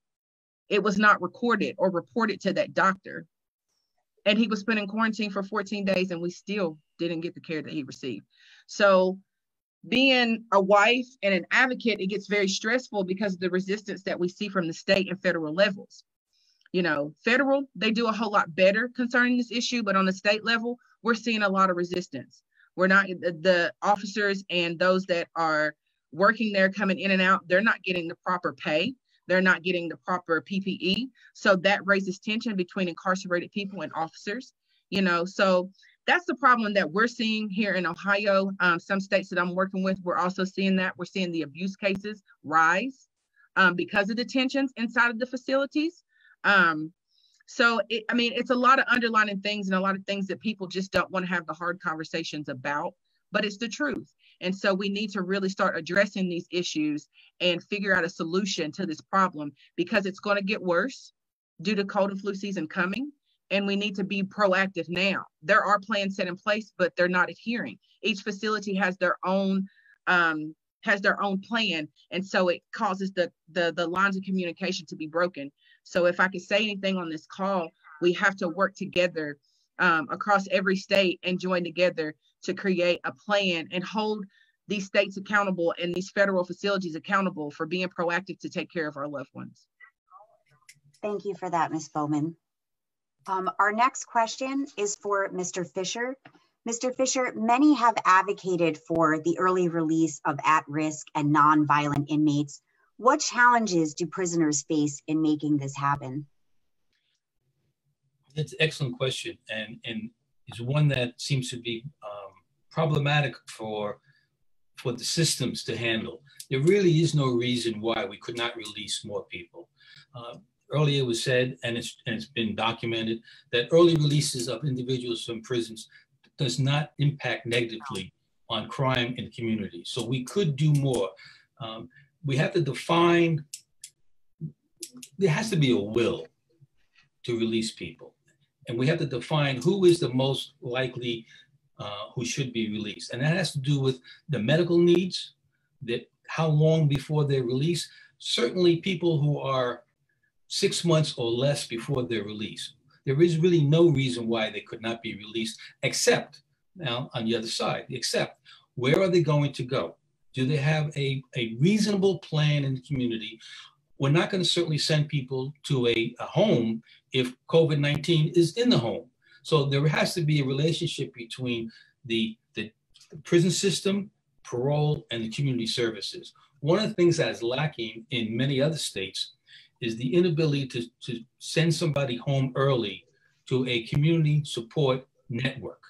S8: It was not recorded or reported to that doctor. And he was put in quarantine for 14 days, and we still didn't get the care that he received. So being a wife and an advocate, it gets very stressful because of the resistance that we see from the state and federal levels. You know, federal, they do a whole lot better concerning this issue, but on the state level, we're seeing a lot of resistance. We're not, the, the officers and those that are working there coming in and out, they're not getting the proper pay. They're not getting the proper PPE. So that raises tension between incarcerated people and officers, you know. So that's the problem that we're seeing here in Ohio. Um, some states that I'm working with, we're also seeing that. We're seeing the abuse cases rise um, because of the tensions inside of the facilities. Um, so, it, I mean, it's a lot of underlining things and a lot of things that people just don't want to have the hard conversations about, but it's the truth. And so we need to really start addressing these issues and figure out a solution to this problem because it's going to get worse due to cold and flu season coming and we need to be proactive now. There are plans set in place, but they're not adhering. Each facility has their own um, has their own plan, and so it causes the, the the lines of communication to be broken. So if I could say anything on this call, we have to work together um, across every state and join together to create a plan and hold these states accountable and these federal facilities accountable for being proactive to take care of our loved ones.
S2: Thank you for that, Ms. Bowman. Um, our next question is for Mr. Fischer. Mr. Fischer, many have advocated for the early release of at-risk and non-violent inmates. What challenges do prisoners face in making this happen?
S6: That's an excellent question, and, and is one that seems to be um, problematic for, for the systems to handle. There really is no reason why we could not release more people. Uh, earlier was said, and it's, and it's been documented, that early releases of individuals from prisons does not impact negatively on crime in the community. So we could do more. Um, we have to define, there has to be a will to release people. And we have to define who is the most likely uh, who should be released. And that has to do with the medical needs, that how long before they're released. Certainly people who are six months or less before their release. There is really no reason why they could not be released, except now on the other side, except where are they going to go? Do they have a, a reasonable plan in the community? We're not going to certainly send people to a, a home if COVID 19 is in the home. So there has to be a relationship between the, the, prison system, parole, and the community services. One of the things that is lacking in many other states is the inability to, to send somebody home early to a community support network.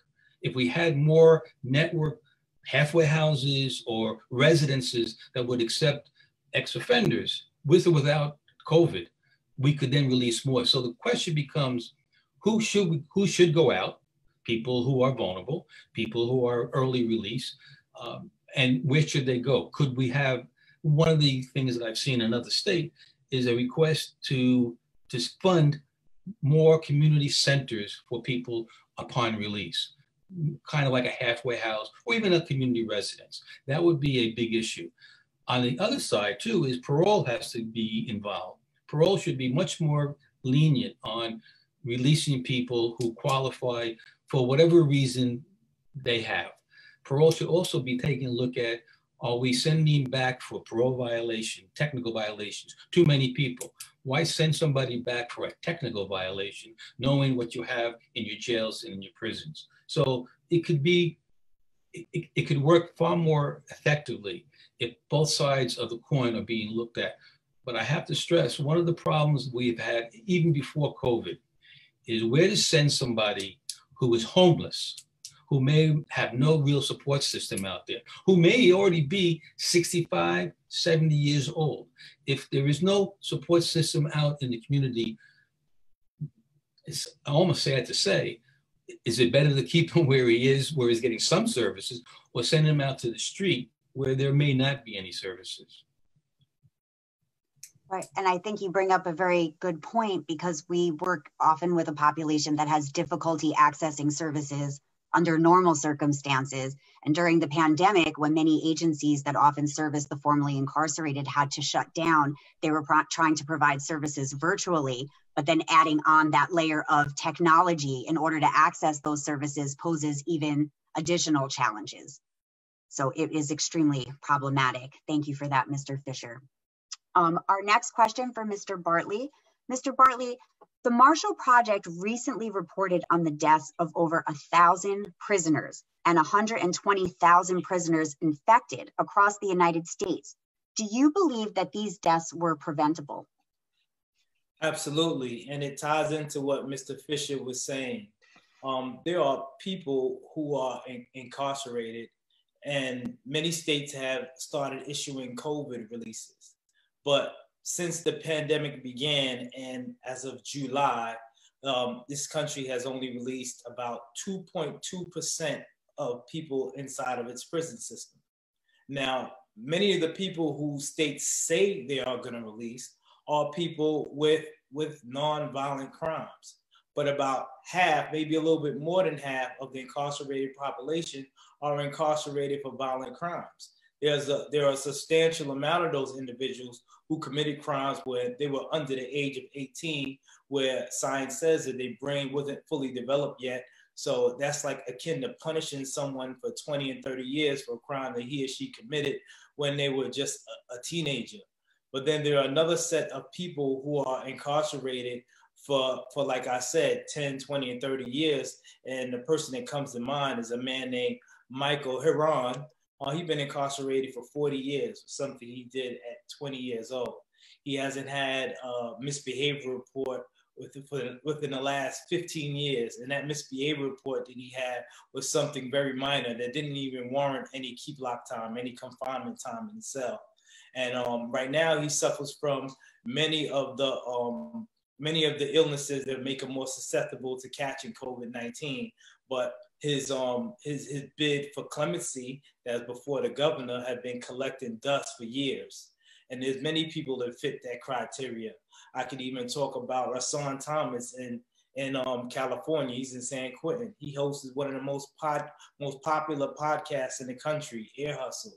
S6: If we had more network halfway houses or residences that would accept ex-offenders with or without COVID, we could then release more. So the question becomes, who should who should go out? People who are vulnerable, people who are early release, um, and where should they go? Could we have one of the things that I've seen in another state is a request to, to fund more community centers for people upon release, kind of like a halfway house or even a community residence. That would be a big issue. On the other side, too, is parole has to be involved. Parole should be much more lenient on releasing people who qualify for whatever reason they have. Parole should also be taking a look at are we sending back for parole violation, technical violations, too many people? Why send somebody back for a technical violation, knowing what you have in your jails and in your prisons? So it could be, it, it could work far more effectively if both sides of the coin are being looked at. But I have to stress one of the problems we've had even before COVID is where to send somebody who is homeless, who may have no real support system out there, who may already be 65, 70 years old. If there is no support system out in the community, it's almost sad to say, is it better to keep him where he is, where he's getting some services, or send him out to the street where there may not be any services?
S2: Right. And I think you bring up a very good point because we work often with a population that has difficulty accessing services under normal circumstances. And during the pandemic, when many agencies that often service the formerly incarcerated had to shut down, they were pro- trying to provide services virtually, but then adding on that layer of technology in order to access those services poses even additional challenges. So it is extremely problematic. Thank you for that, Mr. Fischer. Um, our next question for Mr. Bartley. Mr. Bartley, the Marshall Project recently reported on the deaths of over a thousand prisoners and 120,000 prisoners infected across the United States. Do you believe that these deaths were preventable?
S7: Absolutely. And it ties into what Mr. Fischer was saying. Um, there are people who are in- incarcerated, and many states have started issuing COVID releases. But since the pandemic began and as of July, um, this country has only released about 2.2% of people inside of its prison system. Now, many of the people who states say they are going to release are people with, with non-violent crimes. But about half, maybe a little bit more than half of the incarcerated population are incarcerated for violent crimes there's a there are a substantial amount of those individuals who committed crimes where they were under the age of 18 where science says that their brain wasn't fully developed yet. So that's like akin to punishing someone for 20 and 30 years for a crime that he or she committed when they were just a, a teenager. But then there are another set of people who are incarcerated for for like i said 10 20 and 30 years. And the person that comes to mind is a man named michael Heron uh, he's been incarcerated for 40 years, something he did at 20 years old. He hasn't had a misbehavior report within, within the last 15 years. And that misbehavior report that he had was something very minor that didn't even warrant any keep lock time, any confinement time in cell. And um, right now he suffers from many of the um, many of the illnesses that make him more susceptible to catching COVID-19. But his um his his bid for clemency that's before the governor had been collecting dust for years. And there's many people that fit that criteria. I could even talk about Rahsaan Thomas in in um, California. He's in San Quentin. He hosts one of the most pod, most popular podcasts in the country, Ear Hustle.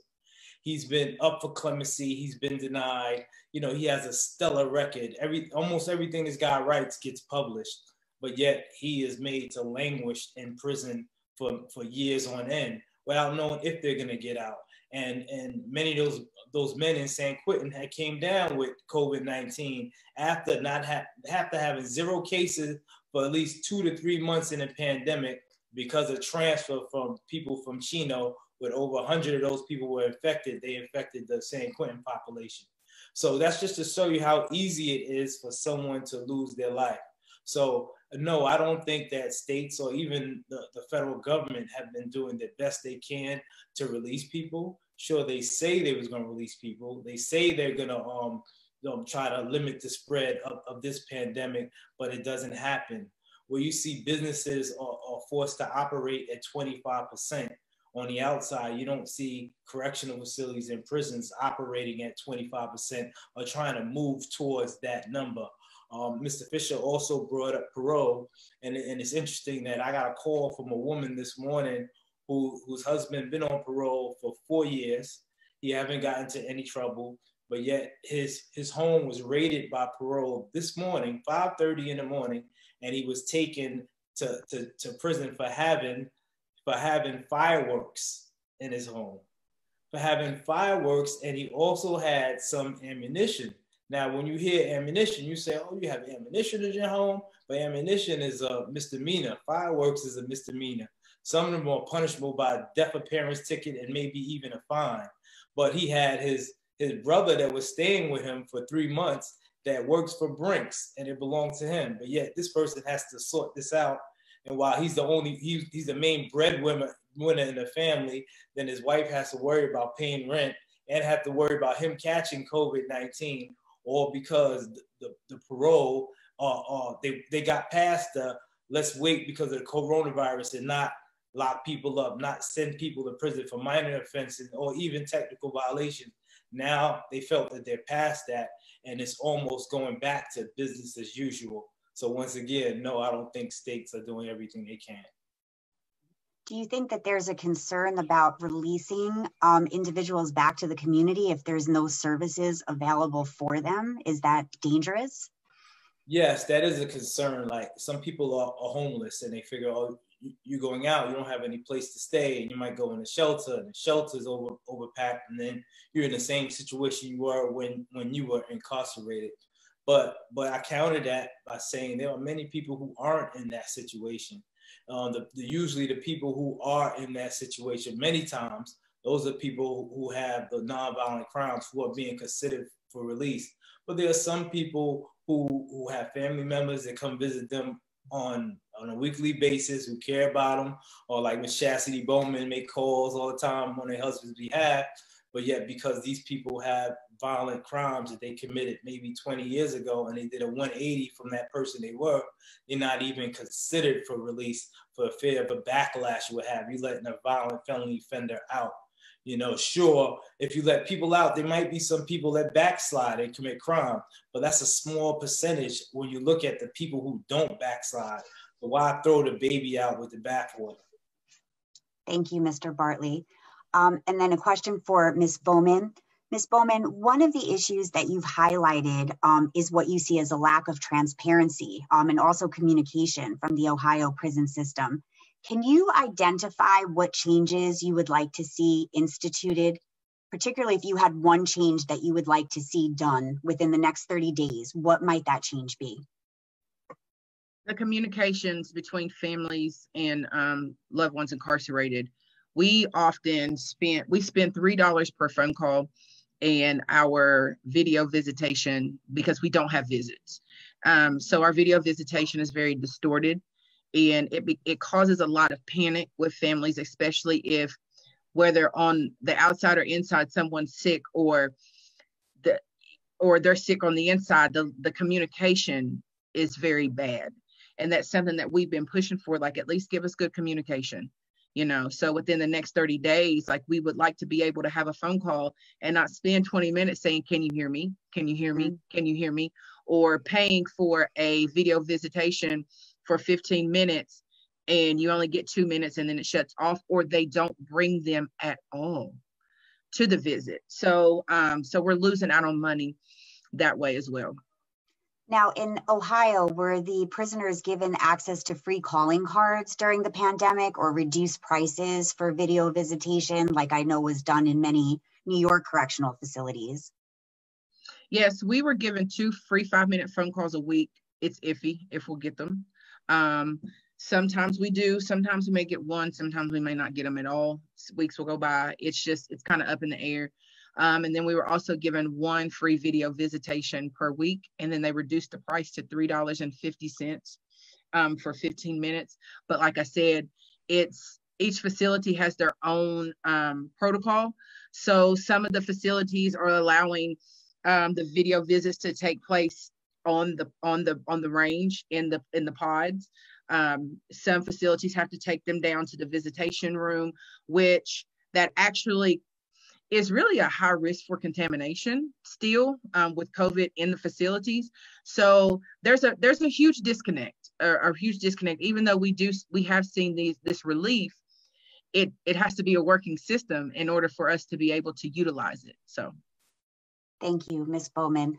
S7: He's been up for clemency. He's been denied. You know, he has a stellar record. Every almost everything this guy writes gets published, but yet he is made to languish in prison for, for years on end without knowing if they're going to get out. And, and many of those, those men in San Quentin had came down with COVID-19 after not ha- after having zero cases for at least two to three months in a pandemic because of transfer from people from Chino with over 100 of those people were infected. They infected the San Quentin population. So that's just to show you how easy it is for someone to lose their life. So no, I don't think that states or even the, the federal government have been doing the best they can to release people. Sure, they say they was going to release people. They say they're going to um, try to limit the spread of, of this pandemic, but it doesn't happen. Where you see businesses are, are forced to operate at 25% on the outside, you don't see correctional facilities and prisons operating at 25% or trying to move towards that number. Um, Mr. Fischer also brought up parole, and, and it's interesting that I got a call from a woman this morning who whose husband been on parole for four years. He haven't gotten into any trouble, but yet his his home was raided by parole this morning, 5:30 in the morning, and he was taken to, to, to prison for having for having fireworks in his home, for having fireworks, and he also had some ammunition now, when you hear ammunition, you say, oh, you have ammunition in your home, but ammunition is a misdemeanor. Fireworks is a misdemeanor. Some of them are punishable by desk appearance ticket and maybe even a fine. But he had his, his brother that was staying with him for three months that works for Brinks and it belonged to him. But yet this person has to sort this out And while he's the only, he, he's the main breadwinner winner in the family, then his wife has to worry about paying rent and have to worry about him catching COVID-19 or because the, the, the parole, uh, uh, they, they got past the let's wait because of the coronavirus and not lock people up, not send people to prison for minor offenses or even technical violations. Now they felt that they're past that and it's almost going back to business as usual. So once again, no, I don't think states are doing everything they can.
S2: Do you think that there's a concern about releasing um, individuals back to the community if there's no services available for them? Is that dangerous?
S7: Yes, that is a concern. Like some people are, are homeless and they figure, oh, you going out, you don't have any place to stay, and you might go in a shelter, and the shelter's over overpacked, and then you're in the same situation you were when when you were incarcerated. But but I countered that by saying there are many people who aren't in that situation. Um, the, the usually the people who are in that situation many times those are people who have the nonviolent crimes who are being considered for release. But there are some people who who have family members that come visit them on on a weekly basis who care about them, or like Miss Chazidy Bowman make calls all the time on their husband's behalf. But yet, because these people have violent crimes that they committed maybe 20 years ago and they did a 180 from that person they were, they're not even considered for release for fear of a backlash you would have. You letting a violent felony offender out. You know, sure, if you let people out, there might be some people that backslide and commit crime, but that's a small percentage when you look at the people who don't backslide. So why throw the baby out with the bathwater?
S2: Thank you, Mr. Bartley. Um, and then a question for Ms. Bowman. Ms. Bowman, one of the issues that you've highlighted um, is what you see as a lack of transparency um, and also communication from the Ohio prison system. Can you identify what changes you would like to see instituted, particularly if you had one change that you would like to see done within the next 30 days? What might that change be?
S8: The communications between families and um, loved ones incarcerated. We often spent we spend three dollars per phone call and our video visitation because we don't have visits. Um, so our video visitation is very distorted and it, it causes a lot of panic with families, especially if whether on the outside or inside someone's sick or the or they're sick on the inside, the, the communication is very bad. And that's something that we've been pushing for, like at least give us good communication you know? So within the next 30 days like we would like to be able to have a phone call and not spend 20 minutes saying can you hear me? Can you hear me? Mm-hmm. can you hear me? Or paying for a video visitation for 15 minutes and you only get two minutes and then it shuts off or they don't bring them at all to the visit. So um so we're losing out on money that way as well
S2: now, in Ohio, were the prisoners given access to free calling cards during the pandemic or reduced prices for video visitation, like I know was done in many New York correctional facilities?
S8: Yes, we were given two free five minute phone calls a week. It's iffy if we'll get them. Um, sometimes we do, sometimes we may get one, sometimes we may not get them at all. Weeks will go by. It's just, it's kind of up in the air. Um, and then we were also given one free video visitation per week. And then they reduced the price to $3.50 um, for 15 minutes. But like I said, it's each facility has their own um, protocol. So some of the facilities are allowing um, the video visits to take place on the on the on the range in the in the pods. Um, some facilities have to take them down to the visitation room, which that actually is really a high risk for contamination still um, with COVID in the facilities. So there's a there's a huge disconnect, or a huge disconnect. Even though we do we have seen these this relief, it it has to be a working system in order for us to be able to utilize it. So,
S2: thank you, Ms. Bowman.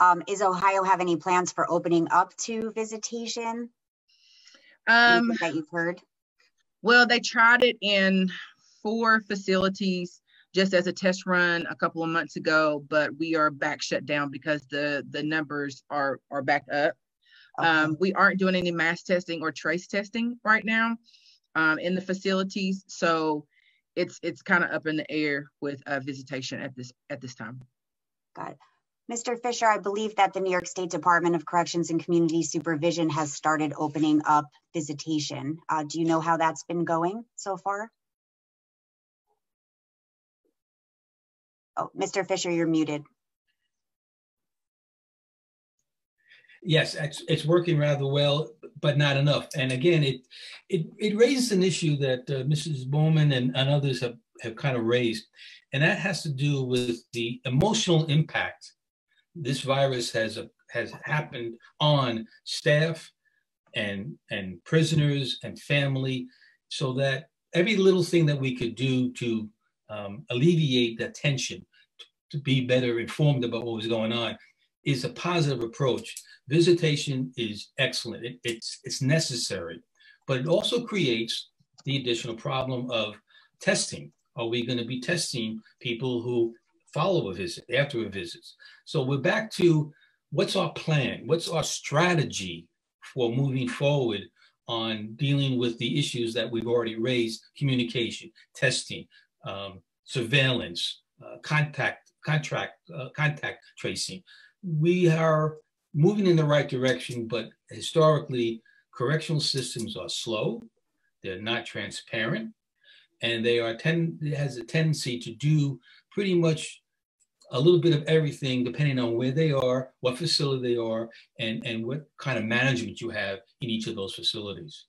S2: Um, is Ohio have any plans for opening up to visitation?
S8: Um,
S2: that you've heard.
S8: Well, they tried it in four facilities just as a test run a couple of months ago, but we are back shut down because the the numbers are are back up. Okay. Um, we aren't doing any mass testing or trace testing right now um, in the facilities, so it's it's kind of up in the air with uh, visitation at this at this time.
S2: Got it. Mr. Fischer, I believe that the New York State Department of Corrections and Community Supervision has started opening up visitation. Uh, do you know how that's been going so far? Oh, Mr. Fischer, you're muted.
S6: Yes, it's, it's working rather well, but not enough. And again, it it, it raises an issue that uh, Mrs. Bowman and, and others have, have kind of raised, and that has to do with the emotional impact this virus has a, has happened on staff and and prisoners and family, so that every little thing that we could do to um, alleviate the tension, to, be better informed about what was going on, is a positive approach. Visitation is excellent. It, it's it's necessary, but it also creates the additional problem of testing. Are we going to be testing people who follow a visit, after a visit. So we're back to what's our plan? What's our strategy for moving forward on dealing with the issues that we've already raised, communication, testing, um, surveillance, uh, contact, contract, uh, contact tracing. We are moving in the right direction, but historically, correctional systems are slow, they're not transparent, and they are ten, has a tendency to do pretty much a little bit of everything depending on where they are, what facility they are, and, and what kind of management you have in each of those facilities.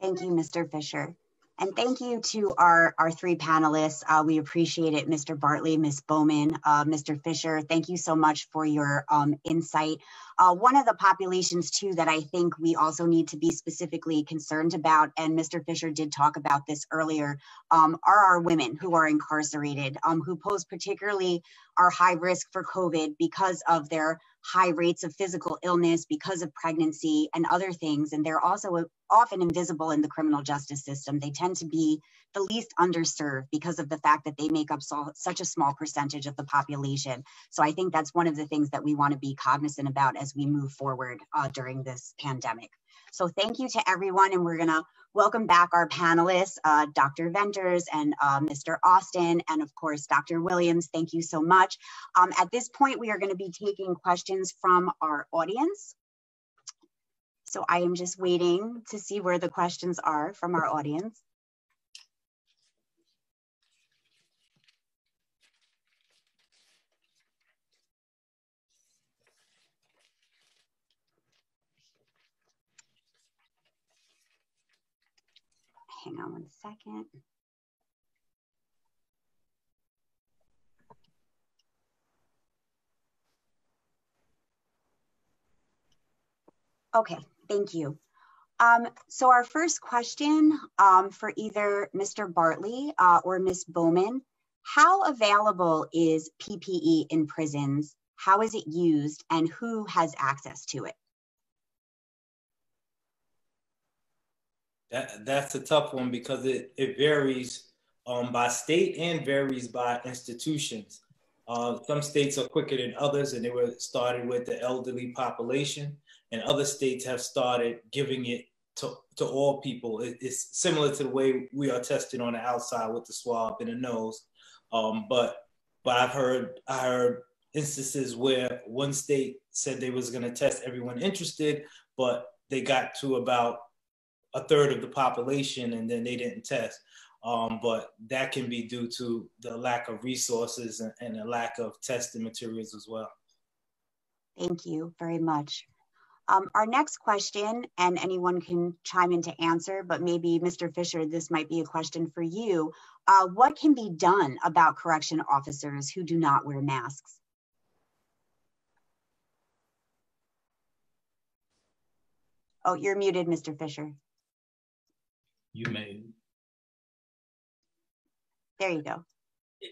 S2: Thank you, Mr. Fischer. And thank you to our, our three panelists. Uh, we appreciate it, Mr. Bartley, Ms. Bowman, uh, Mr. Fischer. Thank you so much for your um, insight. Uh, one of the populations too that I think we also need to be specifically concerned about, and Mr. Fischer did talk about this earlier, um, are our women who are incarcerated, um, who pose particularly are high risk for COVID because of their high rates of physical illness, because of pregnancy and other things. And they're also often invisible in the criminal justice system. They tend to be the least underserved because of the fact that they make up so, such a small percentage of the population. So I think that's one of the things that we want to be cognizant about as we move forward uh, during this pandemic. So thank you to everyone, and we're gonna welcome back our panelists, uh, Dr. Venters and uh, Mr. Austin, and of course, Dr. Williams, thank you so much. Um, at this point, we are gonna be taking questions from our audience. So I am just waiting to see where the questions are from our audience. Hang on one second. Okay, thank you. Um, so our first question um, for either Mr. Bartley uh, or Ms. Bowman, how available is PPE in prisons? How is it used and who has access to it?
S7: That that's a tough one because it, it varies um, by state and varies by institutions. Uh, some states are quicker than others, and they were started with the elderly population, and other states have started giving it to, to all people. It, it's similar to the way we are tested on the outside with the swab in the nose. Um, but but I've heard I heard instances where one state said they was going to test everyone interested, but they got to about a third of the population and then they didn't test. Um, but that can be due to the lack of resources and, and a lack of testing materials as well.
S2: Thank you very much. Um, our next question, and anyone can chime in to answer, but maybe Mr. Fischer, this might be a question for you. Uh, what can be done about correction officers who do not wear masks? Oh, you're muted, Mr. Fischer
S6: you may.
S2: There you go.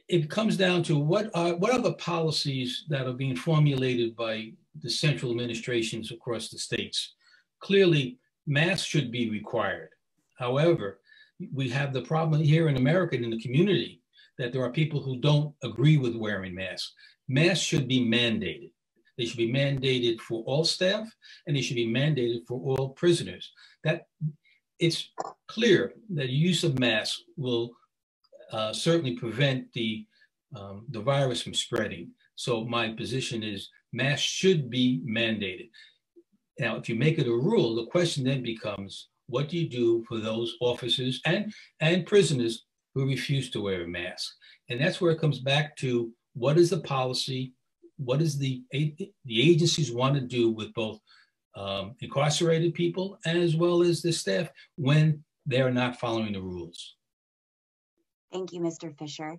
S6: It comes down to what are what are the policies that are being formulated by the central administrations across the states. Clearly, masks should be required. However, we have the problem here in America in the community that there are people who don't agree with wearing masks. Masks should be mandated. They should be mandated for all staff and they should be mandated for all prisoners. That it's clear that use of masks will uh, certainly prevent the, um, the virus from spreading. So my position is masks should be mandated. Now, if you make it a rule, the question then becomes, what do you do for those officers and, and prisoners who refuse to wear a mask? And that's where it comes back to what is the policy? What is the, the agencies want to do with both um, incarcerated people as well as the staff when they're not following the rules?
S2: Thank you, Mr. Fischer.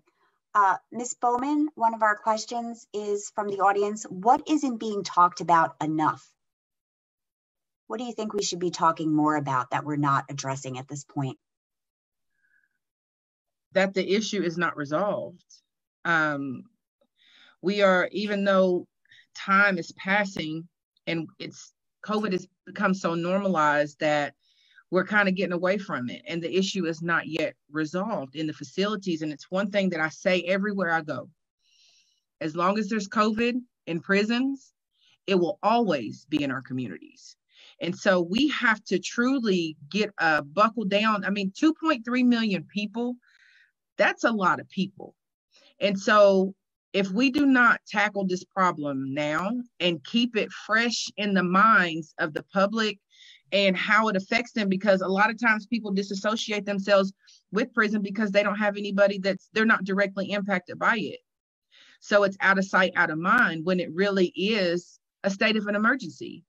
S2: Uh, Ms. Bowman, one of our questions is from the audience, what isn't being talked about enough? What do you think we should be talking more about that we're not addressing at this point?
S8: That the issue is not resolved. Um, we are, even though time is passing and it's COVID has become so normalized that we're kind of getting away from it. And the issue is not yet resolved in the facilities. And it's one thing that i say everywhere i go. As long as there's covid in prisons it will always be in our communities. And so we have to truly get uh, buckle down. I mean 2.3 million people that's a lot of people. And so if we do not tackle this problem now and keep it fresh in the minds of the public and how it affects them because a lot of times people disassociate themselves with prison because they don't have anybody that's they're not directly impacted by it. So it's out of sight out of mind when it really is a state of an emergency.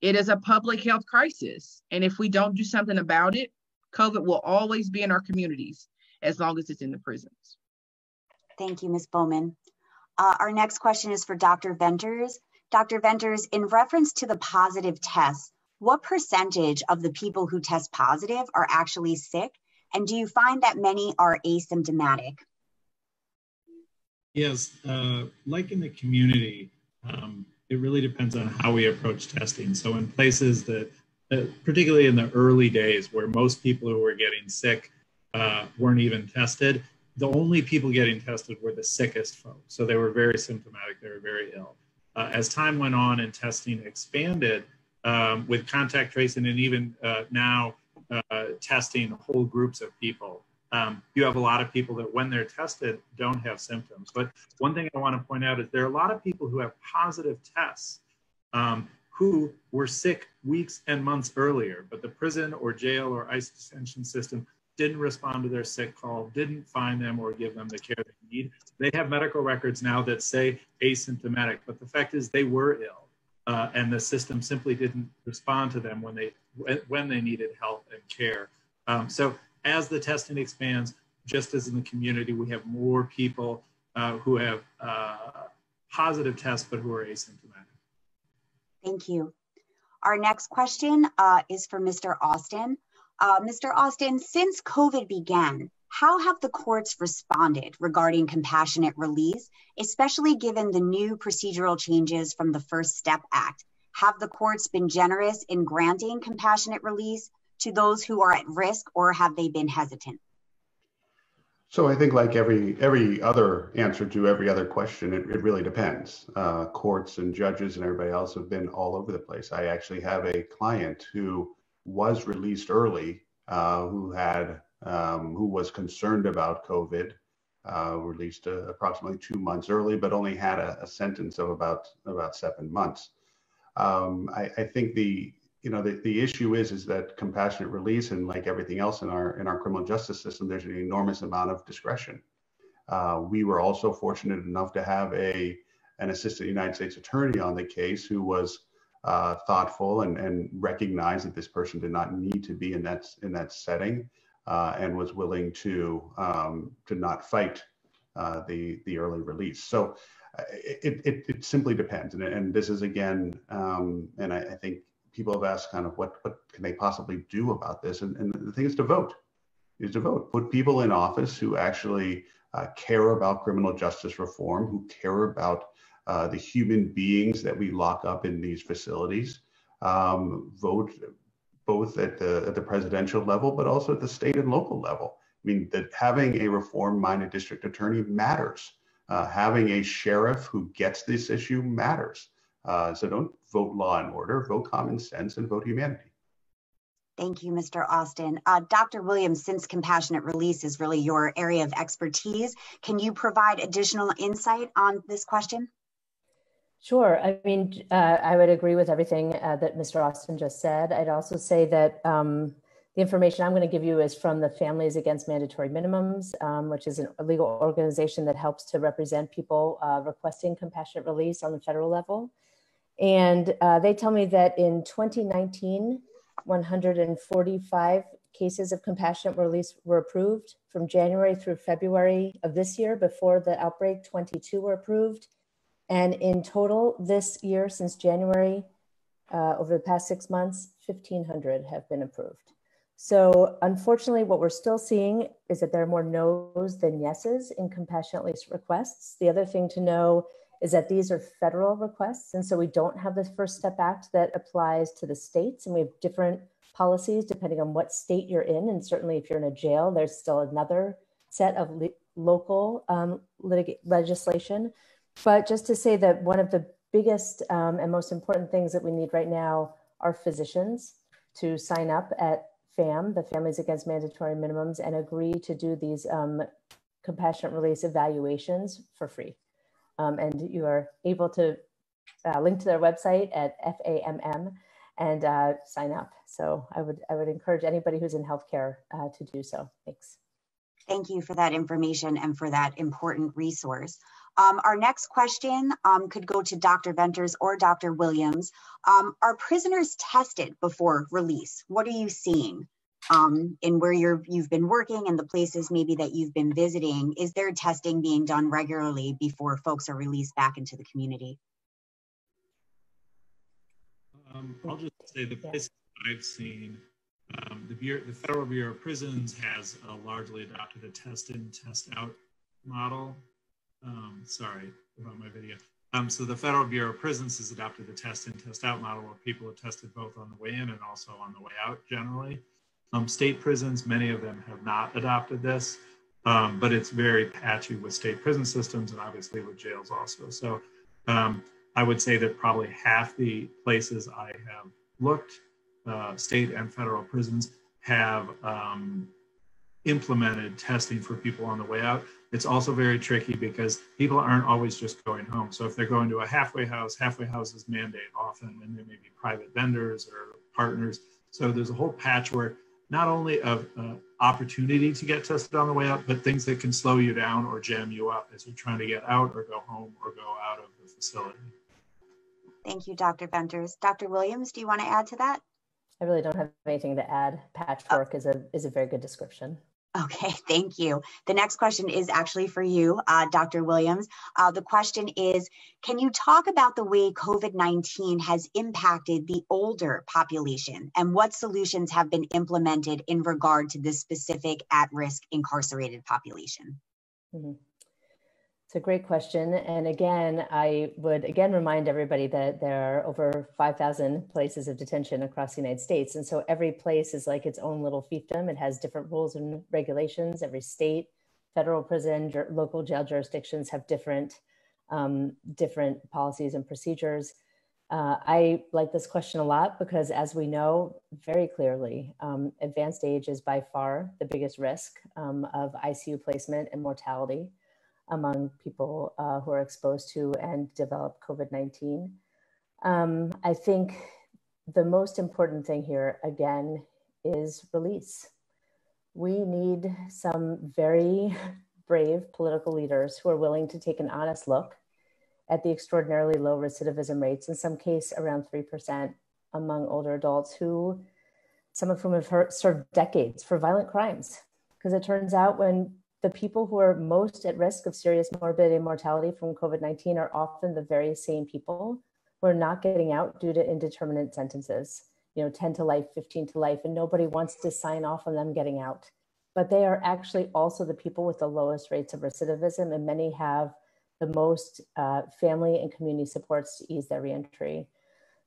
S8: It is a public health crisis. And if we don't do something about it covid will always be in our communities as long as it's in the prisons.
S2: Thank you ms bowman uh, our next question is for dr venters dr venters in reference to the positive tests what percentage of the people who test positive are actually sick? And do you find that many are asymptomatic?
S3: Yes, uh, like in the community, um, it really depends on how we approach testing. So in places that, uh, particularly in the early days where most people who were getting sick uh, weren't even tested, the only people getting tested were the sickest folks. So they were very symptomatic, they were very ill. Uh, as time went on and testing expanded, um, with contact tracing and even uh, now uh, testing whole groups of people. Um, you have a lot of people that when they're tested don't have symptoms. But one thing I want to point out is there are a lot of people who have positive tests um, who were sick weeks and months earlier, but the prison or jail or ICE detention system didn't respond to their sick call, didn't find them or give them the care they need. They have medical records now that say asymptomatic, but the fact is they were ill uh, and the system simply didn't respond to them when they when they needed help and care. Um, so as the testing expands, just as in the community, we have more people uh, who have uh, positive tests but who are asymptomatic.
S2: Thank you. Our next question uh, is for Mr. Austin. Uh, Mr. Austin, since COVID began, how have the courts responded regarding compassionate release, especially given the new procedural changes from the First Step Act? Have the courts been generous in granting compassionate release to those who are at risk, or have they been hesitant?
S4: So I think, like every every other answer to every other question, it, it really depends. Uh, courts and judges and everybody else have been all over the place. I actually have a client who was released early, uh, who had um, who was concerned about COVID, uh, released uh, approximately two months early, but only had a, a sentence of about about seven months. Um, I, I, think the you know the, the issue is is that compassionate release and like everything else in our in our criminal justice system, there's an enormous amount of discretion. Uh, we were also fortunate enough to have a an assistant United States attorney on the case who was uh, thoughtful and, and recognized that this person did not need to be in that in that setting uh, and was willing to um, to not fight uh, the the early release. So uh, it, it, it simply depends, and, and this is again, um, and I, I, think people have asked kind of what what can they possibly do about this, and, and the thing is to vote, is to vote, put people in office who actually uh, care about criminal justice reform, who care about uh, the human beings that we lock up in these facilities. Um, vote both at the, at the presidential level, but also at the state and local level. I mean, that having a reform-minded district attorney matters. Uh, having a sheriff who gets this issue matters. Uh, so don't vote law and order, vote common sense and vote humanity.
S2: Thank you, Mr. Austin. Uh, Dr. Williams, since compassionate release is really your area of expertise, can you provide additional insight on this question?
S5: Sure. I mean, uh, I would agree with everything uh, that Mr. Austin just said. I'd also say that um, the information I'm going to give you is from the Families Against Mandatory Minimums, um, which is a legal organization that helps to represent people uh, requesting compassionate release on the federal level. And uh, they tell me that in 2019, 145 cases of compassionate release were approved. From January through February of this year, before the outbreak, 22 were approved. And in total, this year, since January, uh, over the past six months, 1,500 have been approved. So unfortunately, what we're still seeing is that there are more no's than yeses in compassionate release requests. The other thing to know is that these are federal requests. And so we don't have the First Step Act that applies to the states. And we have different policies depending on what state you're in. And certainly if you're in a jail, there's still another set of local um, legislation. But just to say that one of the biggest um, and most important things that we need right now are physicians to sign up at FAMM, the Families Against Mandatory Minimums, and agree to do these um, compassionate release evaluations for free. Um, and you are able to uh, link to their website at FAMM and uh, sign up. So I would, I would encourage anybody who's in healthcare uh, to do so. Thanks.
S2: Thank you for that information and for that important resource. Um, our next question um, could go to Dr. Venters or Dr. Williams. Um, are prisoners tested before release? What are you seeing? um, in where you're you've been working and the places maybe that you've been visiting is there testing being done regularly before folks are released back into the community
S3: um, i'll just say the places i've seen um, the, Bureau, the federal bureau of prisons has uh, largely adopted a test in test out model um, sorry about my video um, so the Federal Bureau of Prisons has adopted the test in, test out model where people are tested both on the way in and also on the way out generally. Um, state prisons, many of them have not adopted this, um, but it's very patchy with state prison systems and obviously with jails also. So um, I would say that probably half the places I have looked, uh, state and federal prisons, have um, implemented testing for people on the way out. It's also very tricky because people aren't always just going home. So if they're going to a halfway house, halfway houses mandate often, and there may be private vendors or partners. So there's a whole patchwork not only of uh, opportunity to get tested on the way out, but things that can slow you down or jam you up as you're trying to get out or go home or go out of the facility.
S2: Thank you, Dr. Venters. Dr. Williams, do you want to add to that?
S5: I really don't have anything to add. Patchwork oh. is a is a very good description.
S2: Okay, thank you. The next question is actually for you, uh, Dr. Williams. Uh, the question is Can you talk about the way COVID 19 has impacted the older population and what solutions have been implemented in regard to this specific at risk incarcerated population? Mm -hmm.
S5: It's a great question. And again, I would again remind everybody that there are over 5,000 places of detention across the United States. And so every place is like its own little fiefdom. It has different rules and regulations. Every state, federal prison, local jail jurisdictions have different, um, different policies and procedures. Uh, I like this question a lot because as we know very clearly, um, advanced age is by far the biggest risk um, of ICU placement and mortality among people uh, who are exposed to and develop COVID 19. Um, I think the most important thing here, again, is release. We need some very brave political leaders who are willing to take an honest look at the extraordinarily low recidivism rates, in some case around 3% among older adults who, some of whom have served decades for violent crimes. Because it turns out when the people who are most at risk of serious morbidity and mortality from COVID 19 are often the very same people who are not getting out due to indeterminate sentences, you know, 10 to life, 15 to life, and nobody wants to sign off on them getting out. But they are actually also the people with the lowest rates of recidivism, and many have the most uh, family and community supports to ease their reentry.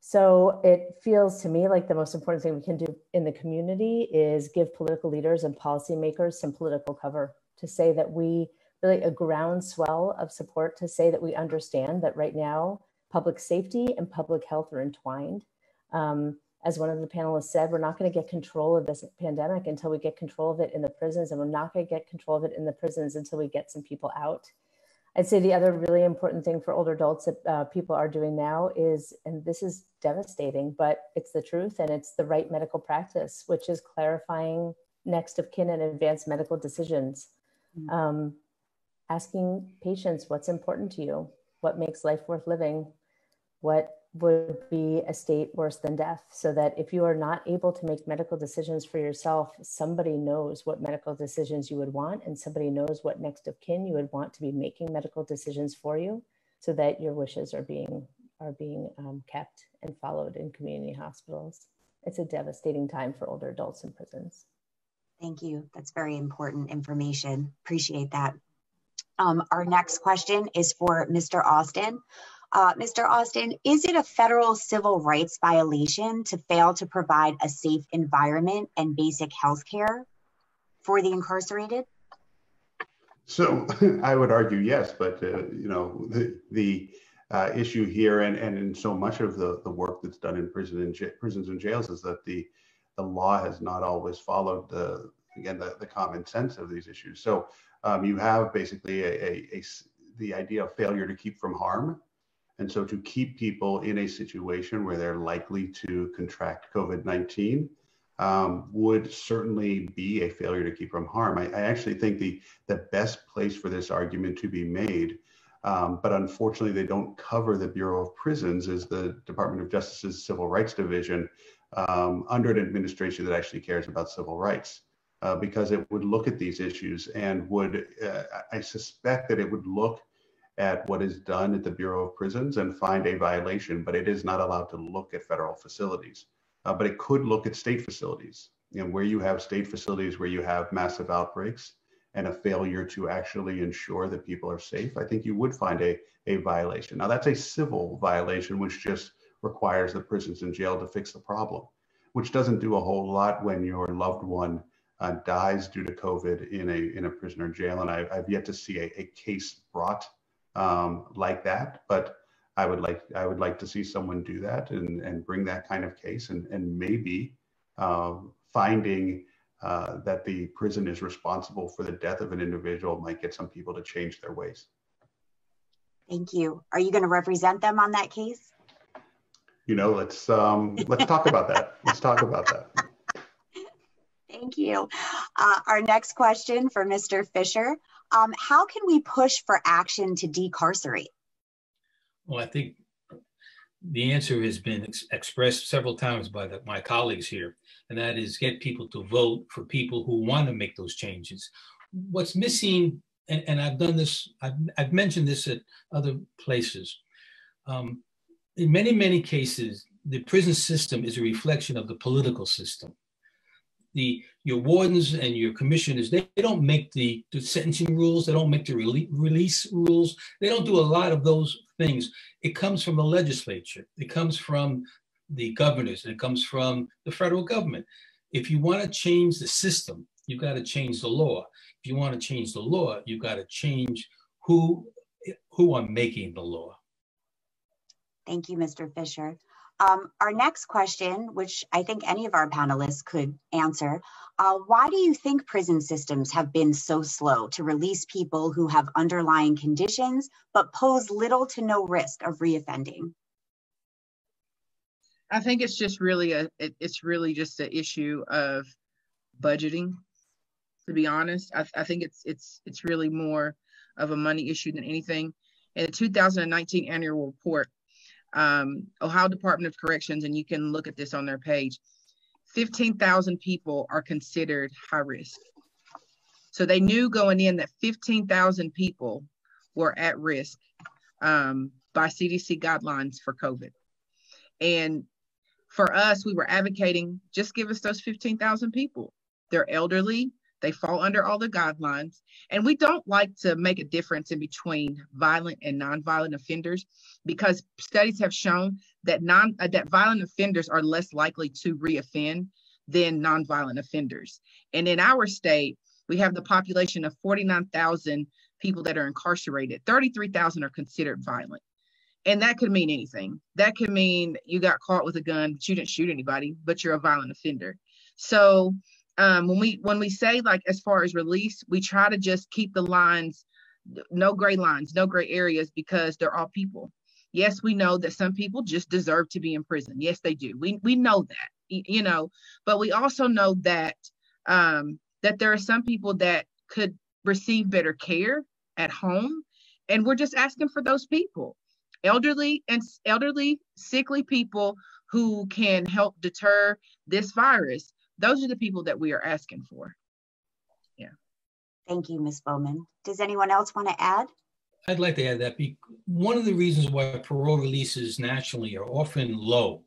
S5: So it feels to me like the most important thing we can do in the community is give political leaders and policymakers some political cover to say that we really a groundswell of support to say that we understand that right now public safety and public health are entwined. Um, as one of the panelists said, we're not going to get control of this pandemic until we get control of it in the prisons, and we're not going to get control of it in the prisons until we get some people out. I'd say the other really important thing for older adults that uh, people are doing now is, and this is devastating, but it's the truth and it's the right medical practice, which is clarifying next of kin and advanced medical decisions. Mm-hmm. Um, asking patients what's important to you, what makes life worth living, what would be a state worse than death. So that if you are not able to make medical decisions for yourself somebody knows what medical decisions you would want and somebody knows what next of kin you would want to be making medical decisions for you so that your wishes are being are being um, kept and followed in community hospitals. It's a devastating time for older adults in prisons.
S2: Thank you. That's very important information. Appreciate that. Um, our next question is for mr austin uh, Mr. Austin, is it a federal civil rights violation to fail to provide a safe environment and basic health care for the incarcerated?
S4: So I would argue yes, but uh, you know the, the uh, issue here, and, and in so much of the, the work that's done in prison and prisons and jails, is that the the law has not always followed the again the, the common sense of these issues. So um, you have basically a, a, a the idea of failure to keep from harm and so to keep people in a situation where they're likely to contract COVID 19 um, would certainly be a failure to keep from harm. I, I, actually think the, the best place for this argument to be made, um, but unfortunately they don't cover the Bureau of Prisons, is the Department of Justice's Civil Rights Division um, under an administration that actually cares about civil rights. Uh, because it would look at these issues and would, uh, I suspect that it would look at what is done at the Bureau of Prisons and find a violation, but it is not allowed to look at federal facilities. Uh, but it could look at state facilities, And where you have state facilities where you have massive outbreaks and a failure to actually ensure that people are safe. I think you would find a, a violation. Now, that's a civil violation, which just requires the prisons and jail to fix the problem, which doesn't do a whole lot when your loved one uh, dies due to COVID in a in a prisoner jail. And I, have yet to see a, a case brought um, like that. But I would like I would like to see someone do that and, and bring that kind of case and, and maybe uh, finding uh, that the prison is responsible for the death of an individual might get some people to change their ways.
S2: Thank you. Are you going to represent them on that case?
S4: You know, let's um, let's talk about that. Let's talk about that.
S2: Thank you. Uh, our next question for Mr. Fischer. Um, how can we push for action to decarcerate?
S6: Well, I think the answer has been ex expressed several times by the, my colleagues here, and that is get people to vote for people who want to make those changes. What's missing, and, and I've done this, I've, I've, mentioned this at other places. Um, in many, many cases, the prison system is a reflection of the political system the your wardens and your commissioners they, they don't make the, the sentencing rules they don't make the rele- release rules. They don't do a lot of those things. It comes from the legislature. It comes from the governors. It comes from the federal government. If you want to change the system you've got to change the law. If you want to change the law you've got to change who who are making the law.
S2: Thank you mr fischer um, our next question, which I think any of our panelists could answer, uh, why do you think prison systems have been so slow to release people who have underlying conditions but pose little to no risk of reoffending?
S8: I think it's just really a it, it's really just an issue of budgeting. To be honest, I, I think it's it's it's really more of a money issue than anything. In the 2019 annual report, um, Ohio Department of Corrections, and you can look at this on their page. 15,000 people are considered high risk. So they knew going in that 15,000 people were at risk um, by CDC guidelines for COVID. And for us, we were advocating just give us those 15,000 people. They're elderly, they fall under all the guidelines. And we don't like to make a difference in between violent and nonviolent offenders because studies have shown that non uh, that violent offenders are less likely to reoffend than nonviolent offenders. And in our state, we have the population of 49,000 people that are incarcerated. 33,000 are considered violent. And that could mean anything. That could mean you got caught with a gun, but you didn't shoot anybody, but you're a violent offender. So um, when we when we say like as far as release, we try to just keep the lines no gray lines, no gray areas because they're all people. Yes, we know that some people just deserve to be in prison. Yes, they do. We we know that, you know, but we also know that um, that there are some people that could receive better care at home, and we're just asking for those people, elderly and elderly, sickly people who can help deter this virus. Those are the people that we are asking for. Yeah.
S2: Thank you, Ms. Bowman. Does anyone else want to add?
S6: I'd like to add that one of the reasons why parole releases nationally are often low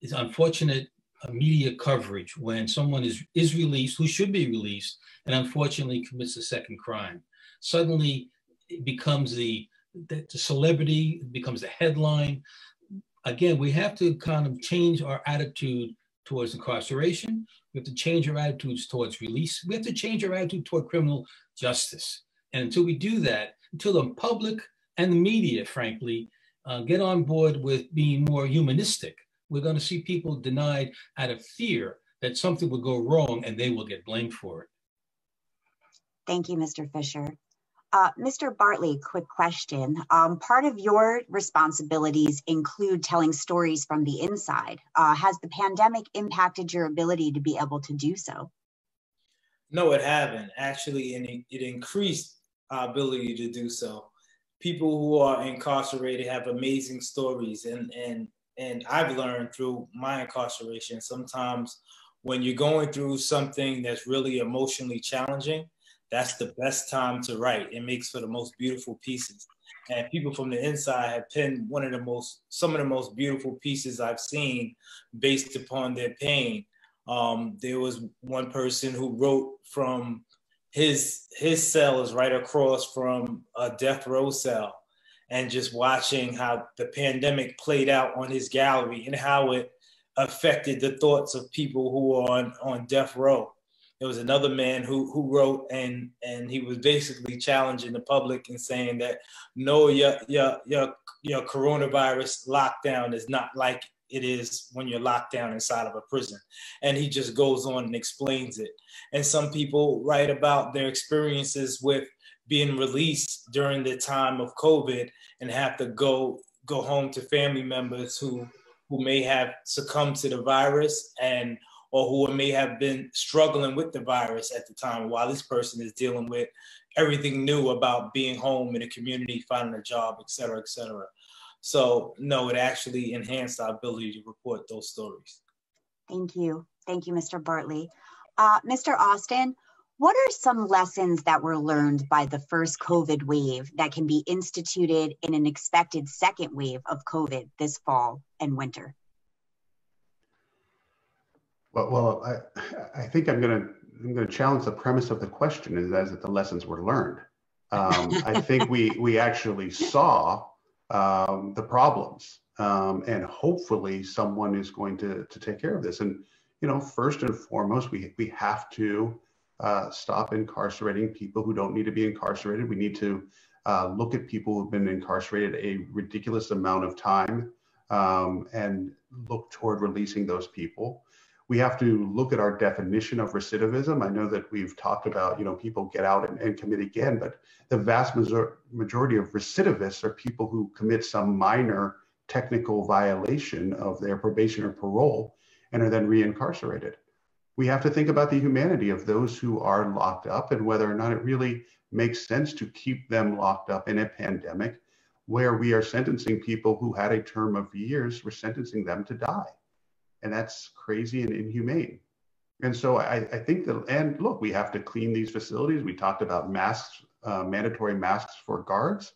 S6: is unfortunate media coverage when someone is, is released who should be released and unfortunately commits a second crime. Suddenly it becomes the, the, the celebrity, it becomes the headline. Again, we have to kind of change our attitude towards incarceration. We have to change our attitudes towards release. We have to change our attitude toward criminal justice. And until we do that, until the public and the media, frankly, uh, get on board with being more humanistic, we're going to see people denied out of fear that something will go wrong and they will get blamed for it.
S2: Thank you, Mr. Fischer. Uh, Mr. Bartley, quick question. Um, part of your responsibilities include telling stories from the inside. Uh, has the pandemic impacted your ability to be able to do so?
S7: No, it haven't. Actually, and it, it increased our ability to do so. People who are incarcerated have amazing stories, and and and I've learned through my incarceration. Sometimes when you're going through something that's really emotionally challenging, that's the best time to write. It makes for the most beautiful pieces. And people from the inside have penned one of the most, some of the most beautiful pieces I've seen based upon their pain. Um, there was one person who wrote from his his cell is right across from a death row cell and just watching how the pandemic played out on his gallery and how it affected the thoughts of people who are on, on death row. There was another man who, who wrote and, and he was basically challenging the public and saying that no, your, your, your, your coronavirus lockdown is not like it is when you're locked down inside of a prison. And he just goes on and explains it. And some people write about their experiences with being released during the time of COVID and have to go go home to family members who who may have succumbed to the virus and or who may have been struggling with the virus at the time while this person is dealing with everything new about being home in a community, finding a job, et cetera, et cetera. So no, it actually enhanced our ability to report those stories.
S2: Thank you. Thank you, Mr. Bartley. Uh, Mr. Austin, what are some lessons that were learned by the first COVID wave that can be instituted in an expected second wave of COVID this fall and winter?
S4: Well, well I, I think I'm going to I'm going to challenge the premise of the question is that the lessons were learned. Um, I think we we actually saw um, the problems. Um, and hopefully someone is going to, to take care of this. And, you know, first and foremost, we, we have to uh, stop incarcerating people who don't need to be incarcerated. We need to uh, look at people who've been incarcerated a ridiculous amount of time um, and look toward releasing those people we have to look at our definition of recidivism. I know that we've talked about, you know, people get out and, and commit again, but the vast majority of recidivists are people who commit some minor technical violation of their probation or parole and are then reincarcerated. We have to think about the humanity of those who are locked up and whether or not it really makes sense to keep them locked up in a pandemic where we are sentencing people who had a term of years, we're sentencing them to die and that's crazy and inhumane. And so I, I think that, and look, we have to clean these facilities. We talked about masks, uh, mandatory masks for guards.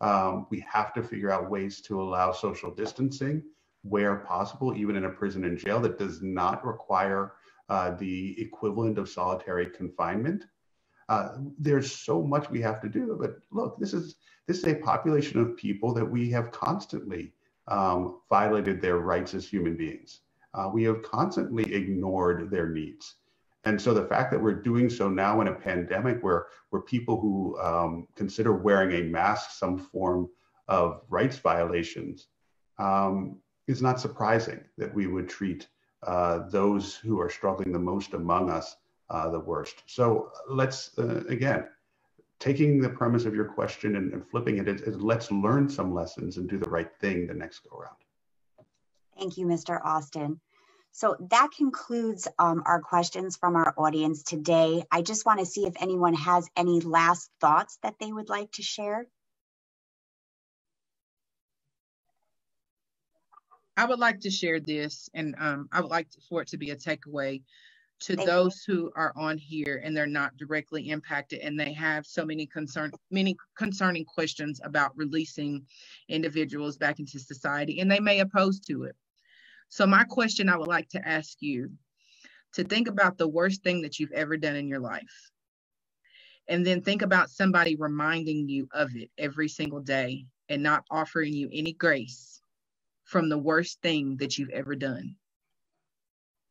S4: Um, we have to figure out ways to allow social distancing where possible, even in a prison and jail that does not require uh, the equivalent of solitary confinement. Uh, there's so much we have to do, but look, this is this is a population of people that we have constantly um, violated their rights as human beings uh, we have constantly ignored their needs. And so the fact that we're doing so now in a pandemic where, where people who um, consider wearing a mask some form of rights violations um, is not surprising that we would treat uh, those who are struggling the most among us uh, the worst. So let's, uh, again, taking the premise of your question and, and flipping it let's learn some lessons and do the right thing the next go around.
S2: Thank you, Mr. Austin. So that concludes um, our questions from our audience today. I just want to see if anyone has any last thoughts that they would like to share.
S8: I would like to share this, and um, I would like for it to be a takeaway to
S2: Thank
S8: those who are on here and they're not directly impacted and they have so many concern many concerning questions about releasing individuals back into society and they may oppose to it so my question i would like to ask you to think about the worst thing that you've ever done in your life and then think about somebody reminding you of it every single day and not offering you any grace from the worst thing that you've ever done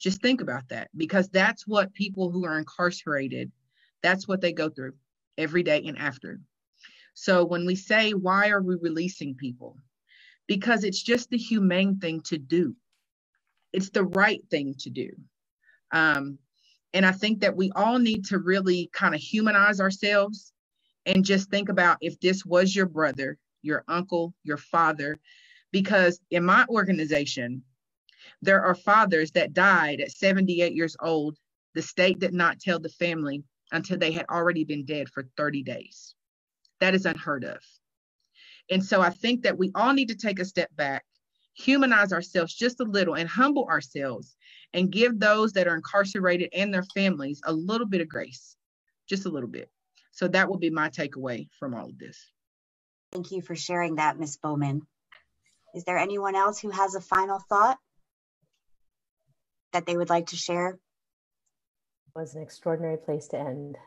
S8: just think about that because that's what people who are incarcerated, that's what they go through every day and after. So when we say, why are we releasing people? Because it's just the humane thing to do. It's the right thing to do. Um, and I think that we all need to really kind of humanize ourselves and just think about if this was your brother, your uncle, your father, because in my organization, there are fathers that died at 78 years old. The state did not tell the family until they had already been dead for 30 days. That is unheard of. And so I think that we all need to take a step back, humanize ourselves just a little, and humble ourselves and give those that are incarcerated and their families a little bit of grace, just a little bit. So that will be my takeaway from all of this.
S2: Thank you for sharing that, Ms. Bowman. Is there anyone else who has a final thought? that they would like to share? It
S5: was an extraordinary place to end.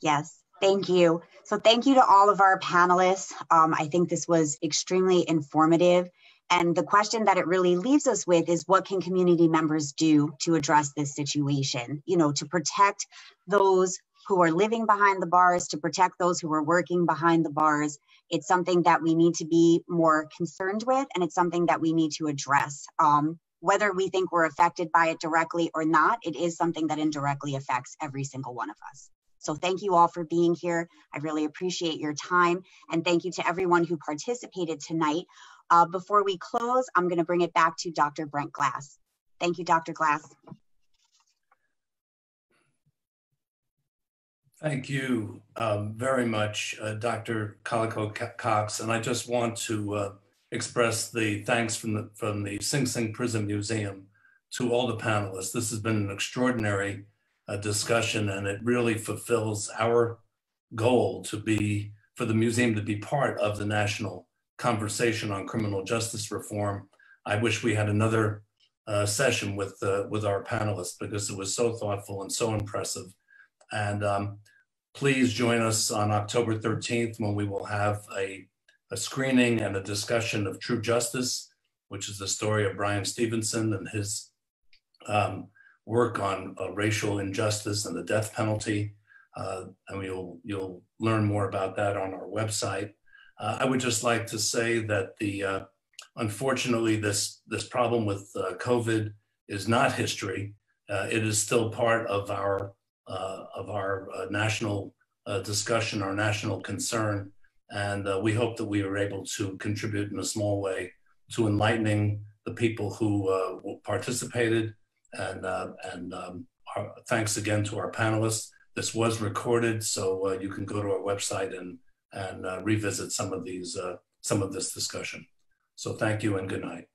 S2: Yes, thank you. So thank you to all of our panelists. Um, I think this was extremely informative. And the question that it really leaves us with is what can community members do to address this situation? You know, to protect those who are living behind the bars, to protect those who are working behind the bars. It's something that we need to be more concerned with, and it's something that we need to address. Um, whether we think we're affected by it directly or not, it is something that indirectly affects every single one of us. So thank you all for being here. I really appreciate your time. And thank you to everyone who participated tonight. Uh, before we close, I'm gonna bring it back to Dr. Brent Glass. Thank you, Dr. Glass.
S1: Thank you um, very much, uh, Dr. Collica-Cox. And I just want to uh, express the thanks from the, from the Sing Sing Prison Museum to all the panelists. This has been an extraordinary uh, discussion and it really fulfills our goal to be, for the museum to be part of the national conversation on criminal justice reform. I wish we had another uh, session with, uh, with our panelists because it was so thoughtful and so impressive. And um, please join us on October 13th when we will have a a screening and a discussion of True Justice, which is the story of Bryan Stevenson and his um, work on uh, racial injustice and the death penalty. Uh, and you'll, you'll learn more about that on our website. Uh, I would just like to say that the, uh, unfortunately, this, this problem with uh, COVID is not history. Uh, it is still part of our, of our national discussion, our national concern. And uh, we hope that we are able to contribute in a small way to enlightening the people who uh, participated. And, uh, and um, our, thanks again to our panelists. This was recorded, so uh, you can go to our website and, and uh, revisit some of these, uh, some of this discussion. So thank you and good night.